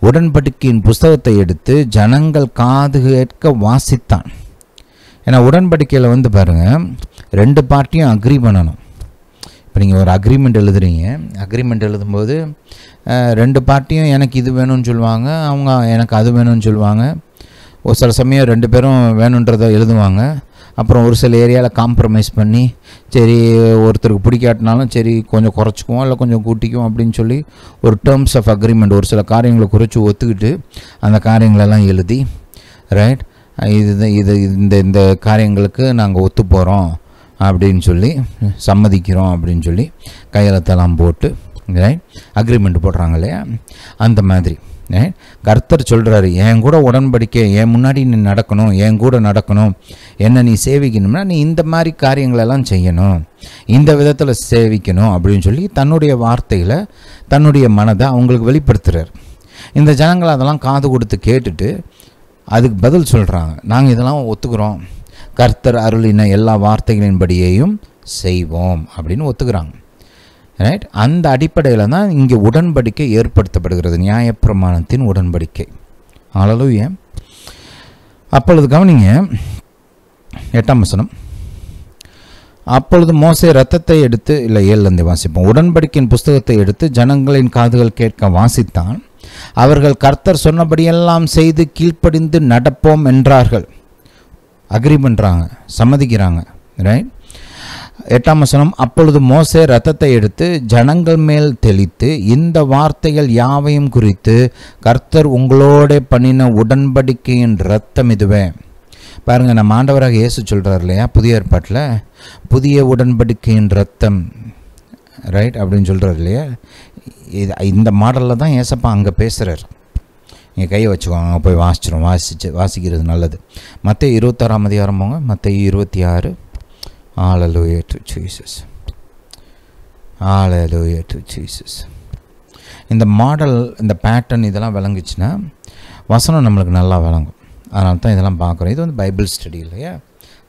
உடன்படிக்கையின் புஸ்தகத்தை எடுத்து ஜனங்கள் காது கேட்க வாசித்தான். ஏன்னா உடன்படிக்கையில் வந்து பாருங்கள் ரெண்டு பார்ட்டியும் அக்ரி பண்ணணும். இப்போ நீங்கள் ஒரு அக்ரிமெண்ட் எழுதுறீங்க அக்ரிமெண்ட் எழுதும்போது ரெண்டு பார்ட்டியும் எனக்கு இது வேணும்னு சொல்லுவாங்க அவங்க எனக்கு அது வேணும்னு சொல்லுவாங்க. ஒரு சில சமயம் ரெண்டு பேரும் வேணுன்றதை எழுதுவாங்க. அப்புறம் ஒரு சில ஏரியாவில் காம்ப்ரமைஸ் பண்ணி சரி ஒருத்தருக்கு பிடிக்காட்டினாலும் சரி கொஞ்சம் குறைச்சிக்குவோம் இல்லை கொஞ்சம் கூட்டிக்குவோம் அப்படின்னு சொல்லி ஒரு டேர்ம்ஸ் ஆஃப் அக்ரிமெண்ட் ஒரு சில காரியங்களை குறைச்சி ஒத்துக்கிட்டு அந்த காரியங்களெல்லாம் எழுதி ரைட் இது இது இந்த இந்த காரியங்களுக்கு நாங்கள் ஒத்து போகிறோம் அப்படின்னு சொல்லி சம்மதிக்கிறோம் அப்படின்னு சொல்லி கையெழுத்தெல்லாம் போட்டு ரைட் அக்ரிமெண்ட் போடுறாங்க இல்லையா? அந்த மாதிரி? கர்த்தர் சொல்கிறாரு என் கூட உடன்படிக்கை என் முன்னாடி நீ நடக்கணும் என் கூட நடக்கணும். என்ன நீ சேவிக்கணும்னா நீ இந்த மாதிரி காரியங்களெல்லாம் செய்யணும். இந்த விதத்தில் சேவிக்கணும் அப்படின்னு சொல்லி தன்னுடைய வார்த்தையில் தன்னுடைய மனதை அவங்களுக்கு வெளிப்படுத்துகிறார் இந்த ஜனங்கள் அதெல்லாம் காது கொடுத்து கேட்டுட்டு அதுக்கு பதில் சொல்கிறாங்க நாங்கள் இதெல்லாம் ஒத்துக்கிறோம். கர்த்தர் அருளின எல்லா வார்த்தைகளின்படியையும் செய்வோம் அப்படின்னு ஒத்துக்கிறாங்க. ரைட் அந்த அடிப்படையில் தான் இங்கே உடன்படிக்கை ஏற்படுத்தப்படுகிறது. நியாயப்பிரமாணத்தின் உடன்படிக்கை. அழலுய அப்பொழுது கவனிங்க. எட்டாம் வசனம். அப்பொழுது மோசை ரத்தத்தை எடுத்து இல்லை ஏழுலேருந்து வாசிப்போம். உடன்படிக்கையின் புஸ்தகத்தை எடுத்து ஜனங்களின் காதுகள் கேட்க வாசித்தான். அவர்கள் கர்த்தர் சொன்னபடியெல்லாம் செய்து கீழ்ப்படிந்து நடப்போம் என்றார்கள். அக்ரி பண்ணுறாங்க சம்மதிக்கிறாங்க. ரைட் எட்டாம் வசனம் அப்பொழுது மோசே ரத்தத்தை எடுத்து ஜனங்கள் மேல் தெளித்து இந்த வார்த்தைகள் யாவையும் குறித்து கர்த்தர் உங்களோட பண்ணின உடன்படிக்கையின் ரத்தம் இதுவே. பாருங்க நம்ம ஆண்டவராக இயேசு சொல்கிறார் இல்லையா புதிய ஏற்பாட்டில்? புதிய உடன்படிக்கையின் ரத்தம் ரைட் அப்படின்னு சொல்கிறார் இல்லையா? இது இந்த மாடலில் தான் ஏசப்பா அங்கே பேசுகிறார் நீங்கள் கையை வச்சுக்கோங்க அங்கே போய் வாசிச்சிடும் வாசிச்சு வாசிக்கிறது நல்லது. மற்ற இருபத்தாறாம் அதிகாரம் போங்க மற்ற இருபத்தி ஆறு. Hallelujah to Jesus hallelujah to Jesus இந்த மாடல் இந்த பேட்டர்ன் இதெல்லாம் விளங்குச்சுன்னா வசனம் நம்மளுக்கு நல்லா விளங்கும். அதனால தான் இதெல்லாம் பார்க்குறோம். இது வந்து பைபிள் ஸ்டடி இல்லையா?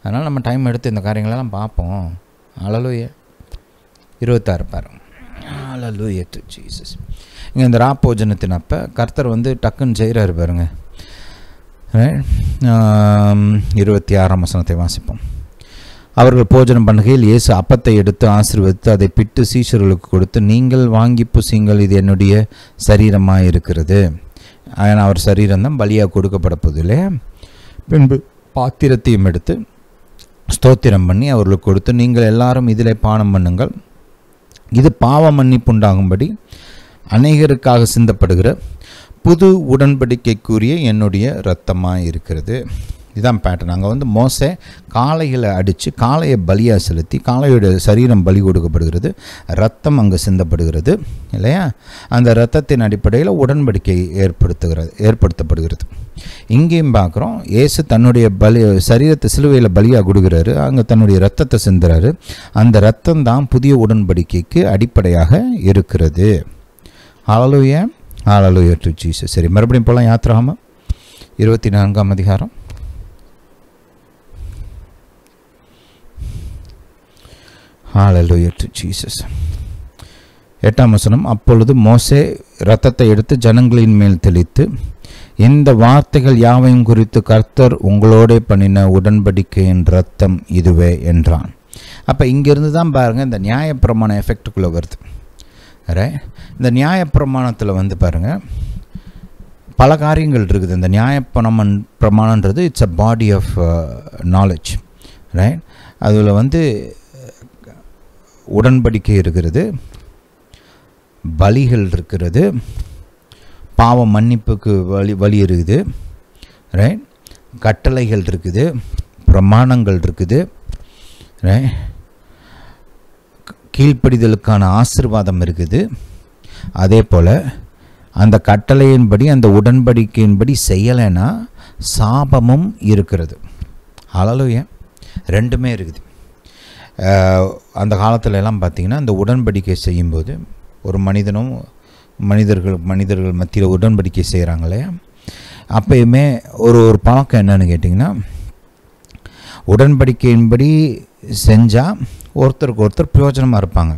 அதனால் நம்ம டைம் எடுத்து இந்த காரியங்களெல்லாம் பார்ப்போம். அழலுய இருபத்தாறு பாரு. அழலுய டு ஜீசஸ் இங்கே இந்த ராப்போஜனத்தின் அப்போ கர்த்தர் வந்து டக்குன்னு செய்கிறாரு பாருங்க. இருபத்தி ஆறாம் வசனத்தை வாசிப்போம். அவர்கள் போஜனம் பண்ணுகையில் இயேசு அப்பத்தை எடுத்து ஆசிர்வதித்து அதை பிட்டு சீஷர்களுக்கு கொடுத்து நீங்கள் வாங்கி புசிங்கள் இது என்னுடைய சரீரமாக இருக்கிறது. ஏன்னா அவர் சரீரம் தான் பலியாக கொடுக்கப்பட போகுது இல்லையா பின்பு பாத்திரத்தையும் எடுத்து ஸ்தோத்திரம் பண்ணி அவர்களுக்கு கொடுத்து நீங்கள் எல்லாரும் இதில் பானம் பண்ணுங்கள். இது பாவ மன்னிப்பு உண்டாகும்படி அநேகருக்காக சிந்தப்படுகிற புது உடன்படிக்கைக்குரிய என்னுடைய இரத்தமாக இருக்கிறது. இதுதான் பேட்டர்ன் அங்கே வந்து மோசை காளைகளை அடித்து காளையை பலியாக செலுத்தி காளையோட சரீரம் பலி கொடுக்கப்படுகிறது ரத்தம் அங்கே சிந்தப்படுகிறது இல்லையா? அந்த ரத்தத்தின் அடிப்படையில் உடன்படிக்கை ஏற்படுத்துகிறது ஏற்படுத்தப்படுகிறது. இங்கேயும் பார்க்குறோம் இயேசு தன்னுடைய பலி சரீரத்தை சிலுவையில் பலியாக கொடுக்குறாரு அங்கே தன்னுடைய ரத்தத்தை சிந்துறாரு. அந்த ரத்தம் தான் புதிய உடன்படிக்கைக்கு அடிப்படையாக இருக்கிறது. ஆலலுய ஆலலுய டு ஜீசஸ் சரி மறுபடியும் போகலாம் யாத்திராம இருபத்தி நான்காம் அதிகாரம். ஹalleluya டு ஜீசஸ் எட்டாம் வசனம் அப்பொழுது மோசே இரத்தத்தை எடுத்து ஜனங்களின் மேல் தெளித்து இந்த வார்த்தைகள் யாவையும் குறித்து கர்த்தர் உங்களோட பண்ணின உடன்படிக்கையின் ரத்தம் இதுவே என்றான். அப்போ இங்கேருந்து தான் பாருங்கள் இந்த நியாயப்பிரமாண எஃபெக்டுக்குள்ளே வருது. ரே இந்த நியாயப்பிரமாணத்தில் வந்து பாருங்கள் பல காரியங்கள் இருக்குது. இந்த நியாயப்பிரமன் பிரமாணன்றது it's a body of knowledge right அதில் வந்து உடன்படிக்கை இருக்கிறது பலிகள் இருக்கிறது பாவ மன்னிப்புக்கு வழி வழி இருக்குது ரைட் கட்டளைகள் இருக்குது பிரமாணங்கள் இருக்குது ரைட் கீழ்ப்படிதலுக்கான ஆசிர்வாதம் இருக்குது. அதே போல் அந்த கட்டளையின்படி அந்த உடன்படிக்கையின்படி செய்யலைன்னா சாபமும் இருக்கிறது. அழலுய ரெண்டுமே இருக்குது. அந்த காலத்துல எல்லாம் பார்த்திங்கன்னா இந்த உடன்படிக்கை செய்யும்போது ஒரு மனிதனும் மனிதர்கள் மனிதர்கள் மத்தியில் உடன்படிக்கை செய்கிறாங்க இல்லையா? அப்பயுமே ஒரு ஒரு பழக்கம் என்னன்னு கேட்டிங்கன்னா உடன்படிக்கையின்படி செஞ்சால் ஒருத்தருக்கு ஒருத்தர் பிரயோஜனமாக இருப்பாங்க.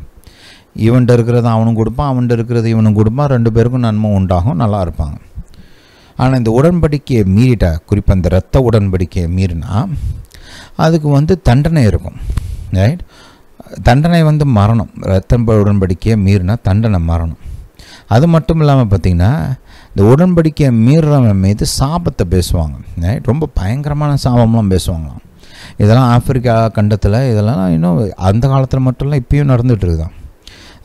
இவன்கிட்ட இருக்கிறத அவனும் கொடுப்பான் அவன்கிட்ட இருக்கிறது இவனும் கொடுப்பான் ரெண்டு பேருக்கும் நன்மை உண்டாகும் நல்லா இருப்பாங்க. ஆனால் இந்த உடன்படிக்கையை மீறிட்டா குறிப்பாக இந்த இரத்த உடன்படிக்கையை மீறினா அதுக்கு வந்து தண்டனை இருக்கும். ரைட் தண்டனை வந்து மரணம். ரத்தம் உடன்படிக்கையை மீறினா தண்டனை மரணம். அது மட்டும் இல்லாமல் பார்த்திங்கன்னா இந்த உடன்படிக்கையை மீறுறவன் மீது சாபத்தை பேசுவாங்க. ரைட் ரொம்ப பயங்கரமான சாபம்லாம் பேசுவாங்களாம். இதெல்லாம் ஆப்பிரிக்கா கண்டத்தில் இதெல்லாம் இன்னும் அந்த காலத்தில் மட்டும் இல்லை இப்பயும் நடந்துகிட்டு இருக்குதான்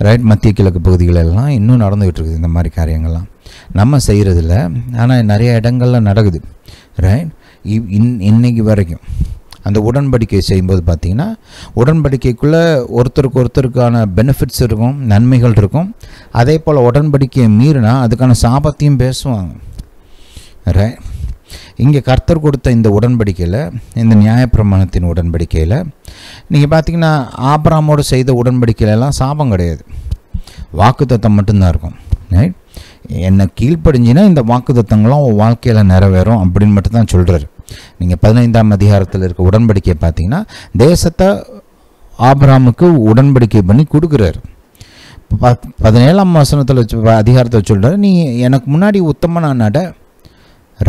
ரைட் மத்திய கிழக்கு பகுதிகளெல்லாம் இன்னும் நடந்துகிட்டு இருக்குது இந்த மாதிரி காரியங்கள்லாம். நம்ம செய்கிறதில்ல ஆனால் நிறைய இடங்கள்ல நடக்குது. ரைட் இன் இன்னைக்கு வரைக்கும். அந்த உடன்படிக்கை செய்யும்போது பார்த்திங்கன்னா உடன்படிக்கைக்குள்ளே ஒருத்தருக்கு ஒருத்தருக்கான பெனிஃபிட்ஸ் இருக்கும் நன்மைகள் இருக்கும். அதே போல் உடன்படிக்கையை மீறினா அதுக்கான சாபத்தையும் பேசுவாங்க. ரே இங்கே கர்த்தர் கொடுத்த இந்த உடன்படிக்கையில் இந்த நியாயப்பிரமாணத்தின் உடன்படிக்கையில் நீங்கள் பார்த்தீங்கன்னா ஆபராமோடு செய்த உடன்படிக்கையிலலாம் சாபம் கிடையாது. வாக்குத்தத்தம் மட்டும்தான் இருக்கும். ரைட் என்னை கீழ்ப்படிஞ்சினா இந்த வாக்குத்தத்தங்களும் உன் வாழ்க்கையில் நிறைவேறும் அப்படின்னு மட்டும் தான் சொல்கிறாரு நீங்கள் பதினைந்தாம் அதிகாரத்தில் இருக்க உடன்படிக்கையை பார்த்தீங்கன்னா தேசத்தை ஆபராமுக்கு உடன்படிக்கை பண்ணி கொடுக்குறாரு. பத் பதினேழாம் வசனத்தில் வச்சு அதிகாரத்தை சொல்கிறார் நீ எனக்கு முன்னாடி உத்தமனா நட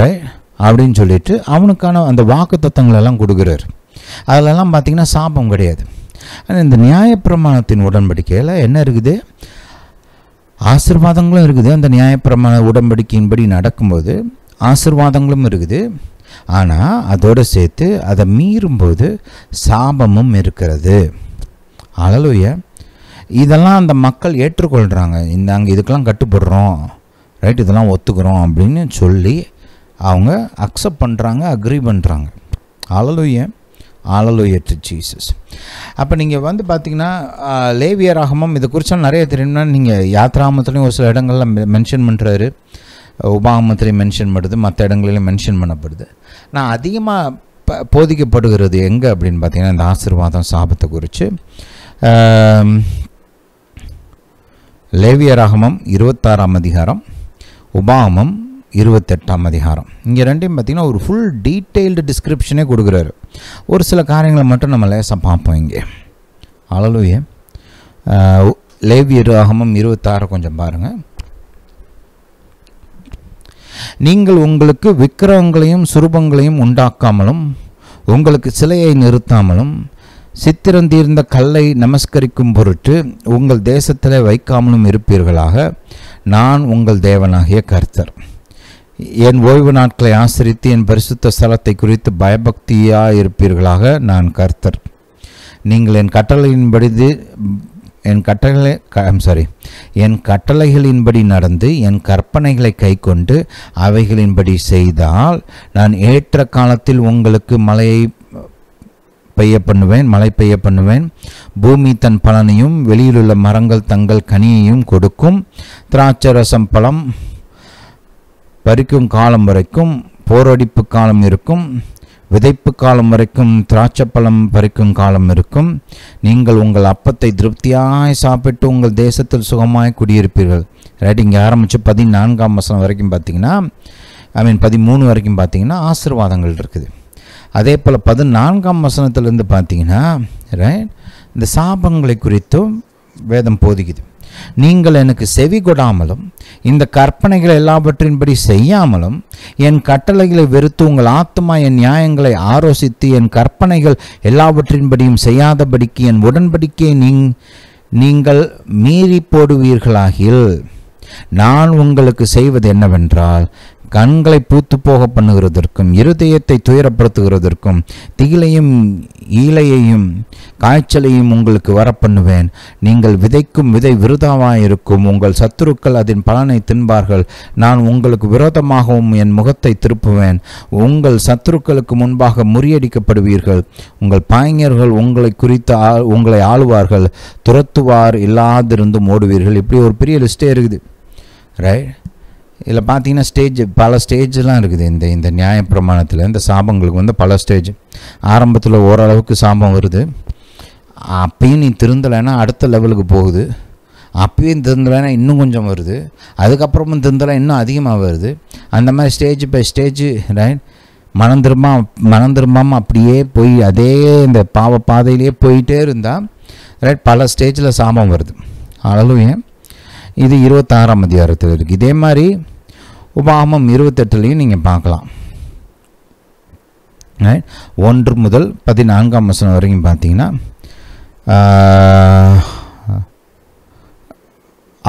ரைட் அப்படின்னு சொல்லிட்டு அவனுக்கான அந்த வாக்கு தத்தங்களெல்லாம் கொடுக்குறாரு. அதிலெல்லாம் பார்த்திங்கன்னா சாபம் கிடையாது. ஆனால் இந்த நியாயப்பிரமாணத்தின் உடன்படிக்கையில் என்ன இருக்குது? ஆசிர்வாதங்களும் இருக்குது. அந்த நியாயப்பிரமாண உடன்படிக்கையின்படி நடக்கும்போது ஆசிர்வாதங்களும் இருக்குது. ஆனால் அதோடு சேர்த்து அதை மீறும்போது சாபமும் இருக்கிறது. அழலுய இதெல்லாம் அந்த மக்கள் ஏற்றுக்கொள்கிறாங்க இந்த அங்கே இதுக்கெல்லாம் கட்டுப்படுறோம். ரைட்? இதெல்லாம் ஒத்துக்கிறோம் அப்படின்னு சொல்லி அவங்க அக்செப்ட் பண்ணுறாங்க அக்ரி பண்ணுறாங்க அழலுய ஆலலுய டு ஜீசஸ். அப்போ நீங்கள் வந்து பார்த்தீங்கன்னா லேவிய ராகமம் இதை குறித்தாலும் நிறைய தெரியும்னா நீங்கள் யாத்ராமத்துலேயும் ஒரு சில இடங்கள்ல மென்ஷன் பண்ணுறாரு உபாகமத்துலேயும் மென்ஷன் பண்ணுது மற்ற இடங்களிலும் மென்ஷன் பண்ணப்படுது. நான் அதிகமாக ப போதிக்கப்படுகிறது எங்கே அப்படின்னு பார்த்தீங்கன்னா இந்த ஆசீர்வாதம் சாபத்தை குறித்து லேவியராகமம் இருபத்தாறாம் அதிகாரம் உபாமம் இருபத்தெட்டாம் அதிகாரம். இங்கே ரெண்டையும் பார்த்தீங்கன்னா ஒரு ஃபுல் டீட்டெயில்டு டிஸ்கிரிப்ஷனே கொடுக்குறாரு. ஒரு சில காரியங்களை மட்டும் நம்ம லேசாக பார்ப்போம் இங்கே. அழலுய லேவியராகமம் இருபத்தாறு கொஞ்சம் பாருங்கள் நீங்கள் உங்களுக்கு விக்கிரகங்களையும் சுரூபங்களையும் உண்டாக்காமலும் உங்களுக்கு சிலையை நிறுத்தாமலும் சித்திரந்தீர்ந்த கல்லை நமஸ்கரிக்கும் பொருட்டு உங்கள் தேசத்தில் வைக்காமலும் இருப்பீர்களாக நான் உங்கள் தேவனாகிய கர்த்தர். என் ஓய்வு நாட்களை ஆசிரித்து என் பரிசுத்த ஸ்தலத்தை குறித்து பயபக்தியாக இருப்பீர்களாக நான் கர்த்தர். நீங்கள் என் கட்டளையின்படி என் கட்டளை சாரி என் கட்டளைகளின்படி நடந்து என் கற்பனைகளை கைக்கொண்டு அவைகளின்படி செய்தால் நான் ஏற்ற காலத்தில் உங்களுக்கு மழையை பெய்ய பண்ணுவேன் மழை பெய்ய பண்ணுவேன். பூமி தன் பலனையும் வெளியிலுள்ள மரங்கள் தங்கள் கனியையும் கொடுக்கும். திராட்சரசம் பழம் பறிக்கும் காலம் வரைக்கும் போரடிப்பு காலம் இருக்கும். விதைப்பு காலம் வரைக்கும் திராட்சைப்பழம் பறிக்கும் காலம் இருக்கும். நீங்கள் உங்கள் அப்பத்தை திருப்தியாய் சாப்பிட்டு உங்கள் தேசத்தில் சுகமாய் குடியிருப்பீர்கள். ரைட் இங்கே ஆரம்பித்து பதினான்காம் வசனம் வரைக்கும் பார்த்தீங்கன்னா ஐ மீன் பதிமூணு வரைக்கும் பார்த்தீங்கன்னா ஆசீர்வாதங்கள் இருக்குது. அதே போல் பதினான்காம் வசனத்திலேருந்து பார்த்தீங்கன்னா ரைட் இந்த சாபங்களை குறித்தும் வேதம் போதிக்குது. நீங்கள் எனக்கு செவி கொடாமலும் இந்த கற்பனைகள் எல்லாவற்றின்படி செய்யாமலும் என் கட்டளைகளை வெறுத்து உங்கள் ஆத்மா என் நியாயங்களை ஆலோசித்து என் கற்பனைகள் எல்லாவற்றின்படியும் செய்யாதபடிக்கு என் உடன்படிக்கையை நீங் நீங்கள் மீறி போடுவீர்களாகில் நான் உங்களுக்கு செய்வது என்னவென்றால் கண்களை பூத்து போக பண்ணுகிறதற்கும் இருதயத்தை துயரப்படுத்துகிறதற்கும் திகிலையும் ஈலையையும் காய்ச்சலையும் உங்களுக்கு வரப்பண்ணுவேன். நீங்கள் விதைக்கும் விதை விருதாவாயிருக்கும். உங்கள் சத்துருக்கள் அதன் பலனை தின்பார்கள். நான் உங்களுக்கு விரோதமாகவும் என் முகத்தை திருப்புவேன். உங்கள் சத்துருக்களுக்கு முன்பாக முறியடிக்கப்படுவீர்கள். உங்கள் பாய்ஞர்கள் உங்களை குறித்து உங்களை ஆளுவார்கள். துரத்துவார் இல்லாதிருந்தும் ஓடுவீர்கள். இப்படி ஒரு பெரிய லிஸ்டே இருக்குது. ரைட் இதில் பார்த்தீங்கன்னா ஸ்டேஜ் பல ஸ்டேஜ்லாம் இருக்குது. இந்த இந்த நியாயப்பிரமாணத்தில் இந்த சாபங்களுக்கு வந்து பல ஸ்டேஜ் ஆரம்பத்தில் ஓரளவுக்கு சாபம் வருது. அப்பயும் நீ திருந்தலைன்னா அடுத்த லெவலுக்கு போகுது. அப்பயும் திருந்தலைன்னா இன்னும் கொஞ்சம் வருது. அதுக்கப்புறமும் திருந்தலை இன்னும் அதிகமாக வருது. அந்த மாதிரி ஸ்டேஜ் பை ஸ்டேஜ் ரைட் மனம் திரும்ப மனம் திரும்பாமல் அப்படியே போய் அதே இந்த பாவ பாதையிலேயே போயிட்டே இருந்தால் ரைட் பல ஸ்டேஜில் சாபம் வருது. அளவு ஏன் இது இருபத்தாறாம் அதிகாரத்தில் இருக்குது இதே மாதிரி உபாகமம் இருபத்தெட்டுலேயும் நீங்கள் பார்க்கலாம். ஒன்று முதல் பதினான்காம் வசனம் வரைக்கும் பார்த்தீங்கன்னா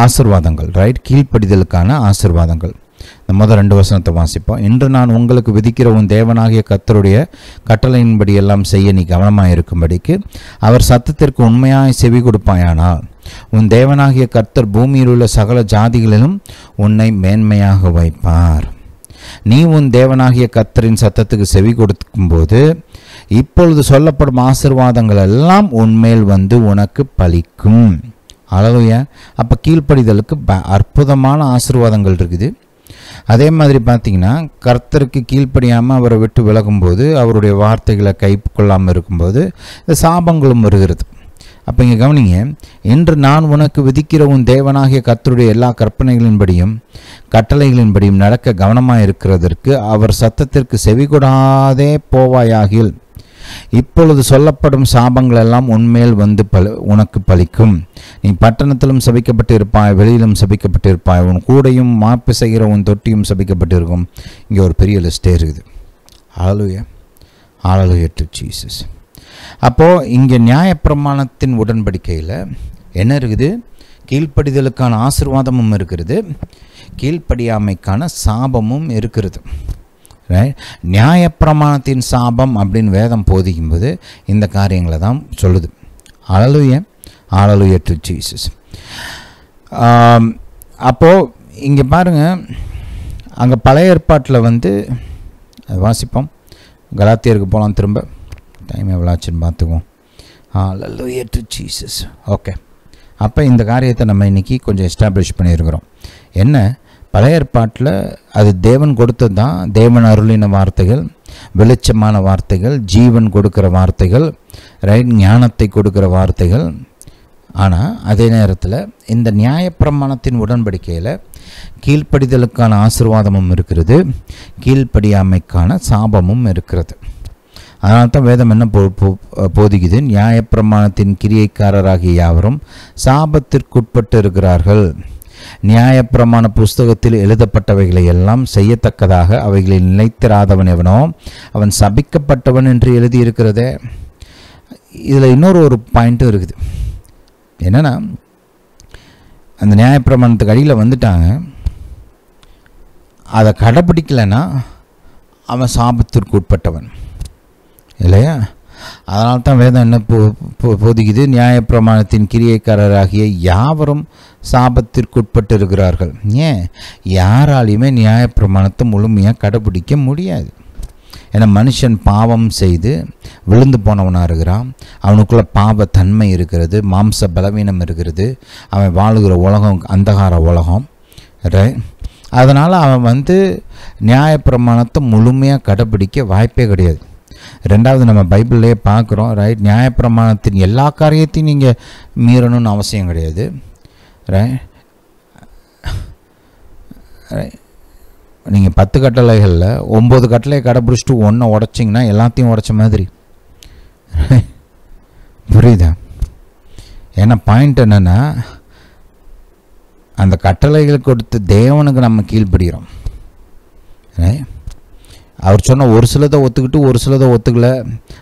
ஆசிர்வாதங்கள் ரைட் கீழ்ப்படிதலுக்கான ஆசிர்வாதங்கள். இந்த முதல் ரெண்டு வசனத்தை வாசிப்போம். இன்று நான் உங்களுக்கு விதிக்கிற உன் தேவனாகிய கர்த்தருடைய கட்டளையின்படி எல்லாம் செய்ய நீ கவனமாக இருக்கும்படிக்கு அவர் சத்தத்திற்கு உண்மையாய் செவி கொடுப்பாயானால் உன் தேவனாகிய கர்த்தர் பூமியில் உள்ள சகல ஜாதிகளிலும் உன்னை மேன்மையாக வைப்பார். நீ உன் தேவனாகிய கர்த்தரின் சத்தத்துக்கு செவி கொடுக்கும்போது இப்பொழுது சொல்லப்படும் ஆசிர்வாதங்கள் எல்லாம் உன்மேல் வந்து உனக்கு பலிக்கும். அளவுயா அப்போ கீழ்ப்படிதலுக்கு ப- அற்புதமான ஆசிர்வாதங்கள் இருக்குது. அதே மாதிரி பார்த்தீங்கன்னா கர்த்தருக்கு கீழ்ப்படியாமல் அவரை விட்டு விலகும்போது அவருடைய வார்த்தைகளை கை கொள்ளாமல் இருக்கும்போது இந்த சாபங்களும் வருகிறது. அப்போ இங்கே கவனிங்க இன்று நான் உனக்கு விதிக்கிற உன் தேவனாகிய கர்த்தருடைய எல்லா கற்பனைகளின்படியும் கட்டளைகளின்படியும் நடக்க கவனமாக இருக்கிறதற்கு அவர் சத்தத்திற்கு செவிகொடாதே போவாயாகில். இப்பொழுது சொல்லப்படும் சாபங்கள் எல்லாம் உன்மேல் வந்து பல உனக்கு பலிக்கும். நீ பட்டணத்திலும் சபிக்கப்பட்டு இருப்பாய் வெளியிலும் சபிக்கப்பட்டு இருப்பாய் உன் கூடையும் மாப்பு செய்கிற உன் தொட்டியும் சபிக்கப்பட்டிருக்கும். இங்கே ஒரு பெரிய லிஸ்டே இருக்குது. ஆளுய ஆளுய டு ஜீசஸ் அப்போது இங்கே நியாயப்பிரமாணத்தின் உடன்படிக்கையில் என்ன இருக்குது? கீழ்ப்படிதலுக்கான ஆசிர்வாதமும் இருக்கிறது. கீழ்ப்படியாமைக்கான சாபமும் இருக்கிறது. நியாயப்பிரமாணத்தின் சாபம் அப்படின்னு வேதம் போதிக்கும்போது இந்த காரியங்களை தான் சொல்லுது. அழலுய ஆளலுய டு ஜீசஸ் அப்போது இங்கே பாருங்கள் அங்கே பழைய ஏற்பாட்டில் வந்து அது வாசிப்போம். கலாத்தியருக்கு போகலாம் திரும்ப. டைம் எவ்வளோ ஆச்சுன்னு பார்த்துக்குவோம். ஆளலுய டு ஜீசஸ் ஓகே அப்போ இந்த காரியத்தை நம்ம இன்றைக்கி கொஞ்சம் எஸ்டாப்ளிஷ் பண்ணியிருக்கிறோம். என்ன? பழைய ஏற்பாட்டில் அது தேவன் கொடுத்தது தான். தேவன் அருளின வார்த்தைகள் வெளிச்சமான வார்த்தைகள் ஜீவன் கொடுக்குற வார்த்தைகள் ரைட் ஞானத்தை கொடுக்குற வார்த்தைகள். ஆனால் அதே நேரத்தில் இந்த நியாயப்பிரமாணத்தின் உடன்படிக்கையில் கீழ்ப்படிதலுக்கான ஆசீர்வாதமும் இருக்கிறது. கீழ்ப்படியாமைக்கான சாபமும் இருக்கிறது. அதனால தான் வேதம் என்ன போ- போதிக்குது? நியாயப்பிரமாணத்தின் கிரியைக்காரராகிய யாவரும் சாபத்திற்குட்பட்டு இருக்கிறார்கள். நியாயப்பிரமாண புஸ்தகத்தில் எழுதப்பட்டவைகளை எல்லாம் செய்யத்தக்கதாக அவைகளை நிலைத்திராதவன் எவனோ அவன் சபிக்கப்பட்டவன் என்று எழுதியிருக்கிறதே. இதில் இன்னொரு ஒரு பாயிண்ட்டும் இருக்குது. என்னென்னா அந்த நியாயப்பிரமாணத்துக்கு அடியில் வந்துட்டாங்க. அதை கடைப்பிடிக்கலைன்னா அவன் சாபத்திற்கு உட்பட்டவன் இல்லையா? அதனால தான் வேதம் என்ன போ போதிக்குது. நியாயப்பிரமாணத்தின் கிரியைக்காரராகிய யாவரும் சாபத்திற்குட்பட்டு இருக்கிறார்கள் ஏன்? யாராலையுமே நியாயப்பிரமாணத்தை முழுமையாக கடைபிடிக்க முடியாது. ஏன்னா மனுஷன் பாவம் செய்து விழுந்து போனவனாக இருக்கிறான். அவனுக்குள்ளே பாவத்தன்மை இருக்கிறது மாம்ச பலவீனம் இருக்கிறது. அவன் வாழுகிற உலகம் அந்தகார உலகம் ரைட் அதனால் அவன் வந்து நியாயப்பிரமாணத்தை முழுமையாக கடைபிடிக்க வாய்ப்பே கிடையாது. ரெண்டாவது நம்ம பைபிள்லேயே பார்க்குறோம் ரைட் நியாயப்பிரமாணத்தின் எல்லா காரியத்தையும் நீங்கள் மீறணும்னு அவசியம் கிடையாது. ரைட் நீங்கள் பத்து கட்டளைகளில் ஒம்பது கட்டளையை கடைப்பிடிச்சிட்டு ஒன்றை உடச்சிங்கன்னா எல்லாத்தையும் உடச்ச மாதிரி. புரியுதா? ஏன்னா பாயிண்ட் என்னென்னா அந்த கட்டளைகள் கொடுத்து தேவனுக்கு நம்ம கீழ்ப்படுகிறோம். ரைட் அவர் சொன்ன ஒரு சிலதை ஒத்துக்கிட்டு ஒரு சிலதை ஒத்துக்கல.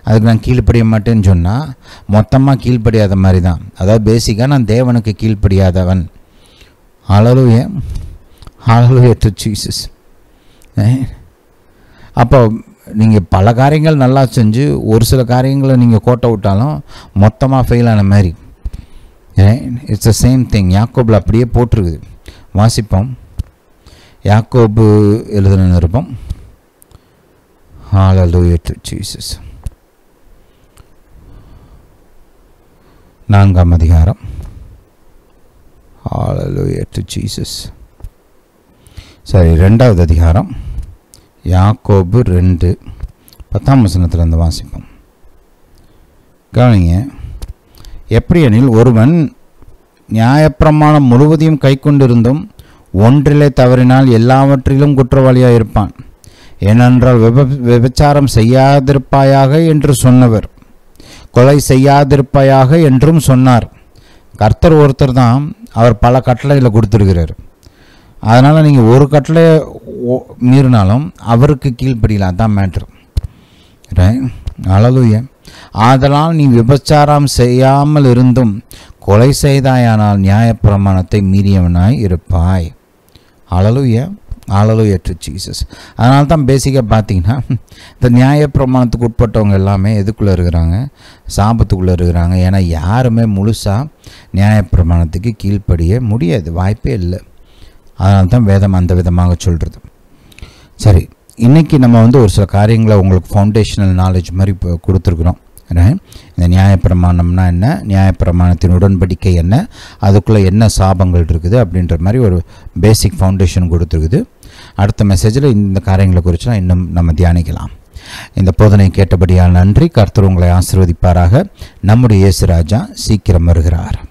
அதுக்கு நான் கீழ்ப்படிய மாட்டேன்னு சொன்னால் மொத்தமாக கீழ்ப்படியாத மாதிரி தான் அதாவது பேசிக்காக நான் தேவனுக்கு கீழ்ப்படியாதவன். அழலுய அழலுய டு ஜீசஸ் அப்போ நீங்கள் பல காரியங்கள் நல்லா செஞ்சு ஒரு சில காரியங்களை நீங்கள் கோட்டை விட்டாலும் மொத்தமாக ஃபெயில் ஆன மாதிரி. இட்ஸ் த சேம் திங் யாக்கோபில் அப்படியே போட்டிருக்குது. வாசிப்போம். யாக்கோபு எழுதுன இருப்போம் Hallelujah டு ஜீசஸ் நான்காம் அதிகாரம். Hallelujah டு ஜீசஸ் சரி ரெண்டாவது அதிகாரம். யாக்கோபு ரெண்டு பத்தாம் வசனத்திலிருந்து வாசிப்போம். கவனிங்க எப்படியெனில் ஒருவன் நியாயப்பிரமாணம் முழுவதையும் கை கொண்டிருந்தும் ஒன்றிலே தவறினால் எல்லாவற்றிலும் குற்றவாளியாக இருப்பான் ஏனென்றால் விப விபச்சாரம் செய்யாதிருப்பாயாக என்று சொன்னவர். கொலை செய்யாதிருப்பாயாக என்றும் சொன்னார். கர்த்தர் ஒருத்தர் தான் அவர் பல கட்டளைகளை கொடுத்துருக்கிறார். அதனால் நீங்கள் ஒரு கட்டளை மீறினாலும் அவருக்கு கீழ்ப்படியலாம் அதான் மேட்ரு ரைட் அழலுய ஆதலால் நீ விபச்சாரம் செய்யாமல் இருந்தும் கொலை செய்தாயானால் நியாயப்பிரமாணத்தை மீறியவனாய் இருப்பாய். அழலுய அழலுய டு ஜீசஸ் அதனால தான் பேசிக்காக பார்த்தீங்கன்னா இந்த நியாயப்பிரமாணத்துக்கு உட்பட்டவங்க எல்லாமே எதுக்குள்ளே இருக்கிறாங்க? சாபத்துக்குள்ளே இருக்கிறாங்க. ஏன்னா யாருமே முழுசாக நியாயப்பிரமாணத்துக்கு கீழ்ப்படிய முடியாது. வாய்ப்பே இல்லை. அதனால தான் வேதம் அந்த விதமாக சொல்கிறது சரி இன்றைக்கி நம்ம வந்து ஒரு சில காரியங்களை உங்களுக்கு ஃபவுண்டேஷனல் நாலேஜ் மாதிரி இப்போ கொடுத்துருக்குறோம். இந்த நியாயப்பிரமாணம்னா என்ன? நியாயப்பிரமாணத்தின் உடன்படிக்கை என்ன? அதுக்குள்ளே என்ன சாபங்கள் இருக்குது? அப்படின்ற மாதிரி ஒரு பேசிக் ஃபவுண்டேஷன் கொடுத்துருக்குது. அடுத்த மெசேஜில் இந்த காரியங்களை குறித்து இன்னும் நம்ம தியானிக்கலாம். இந்த போதனை கேட்டபடியால் நன்றி. கர்த்தர் உங்களை ஆசீர்வதிப்பாராக. நம்முடைய இயேசு ராஜா சீக்கிரம் வருகிறார்.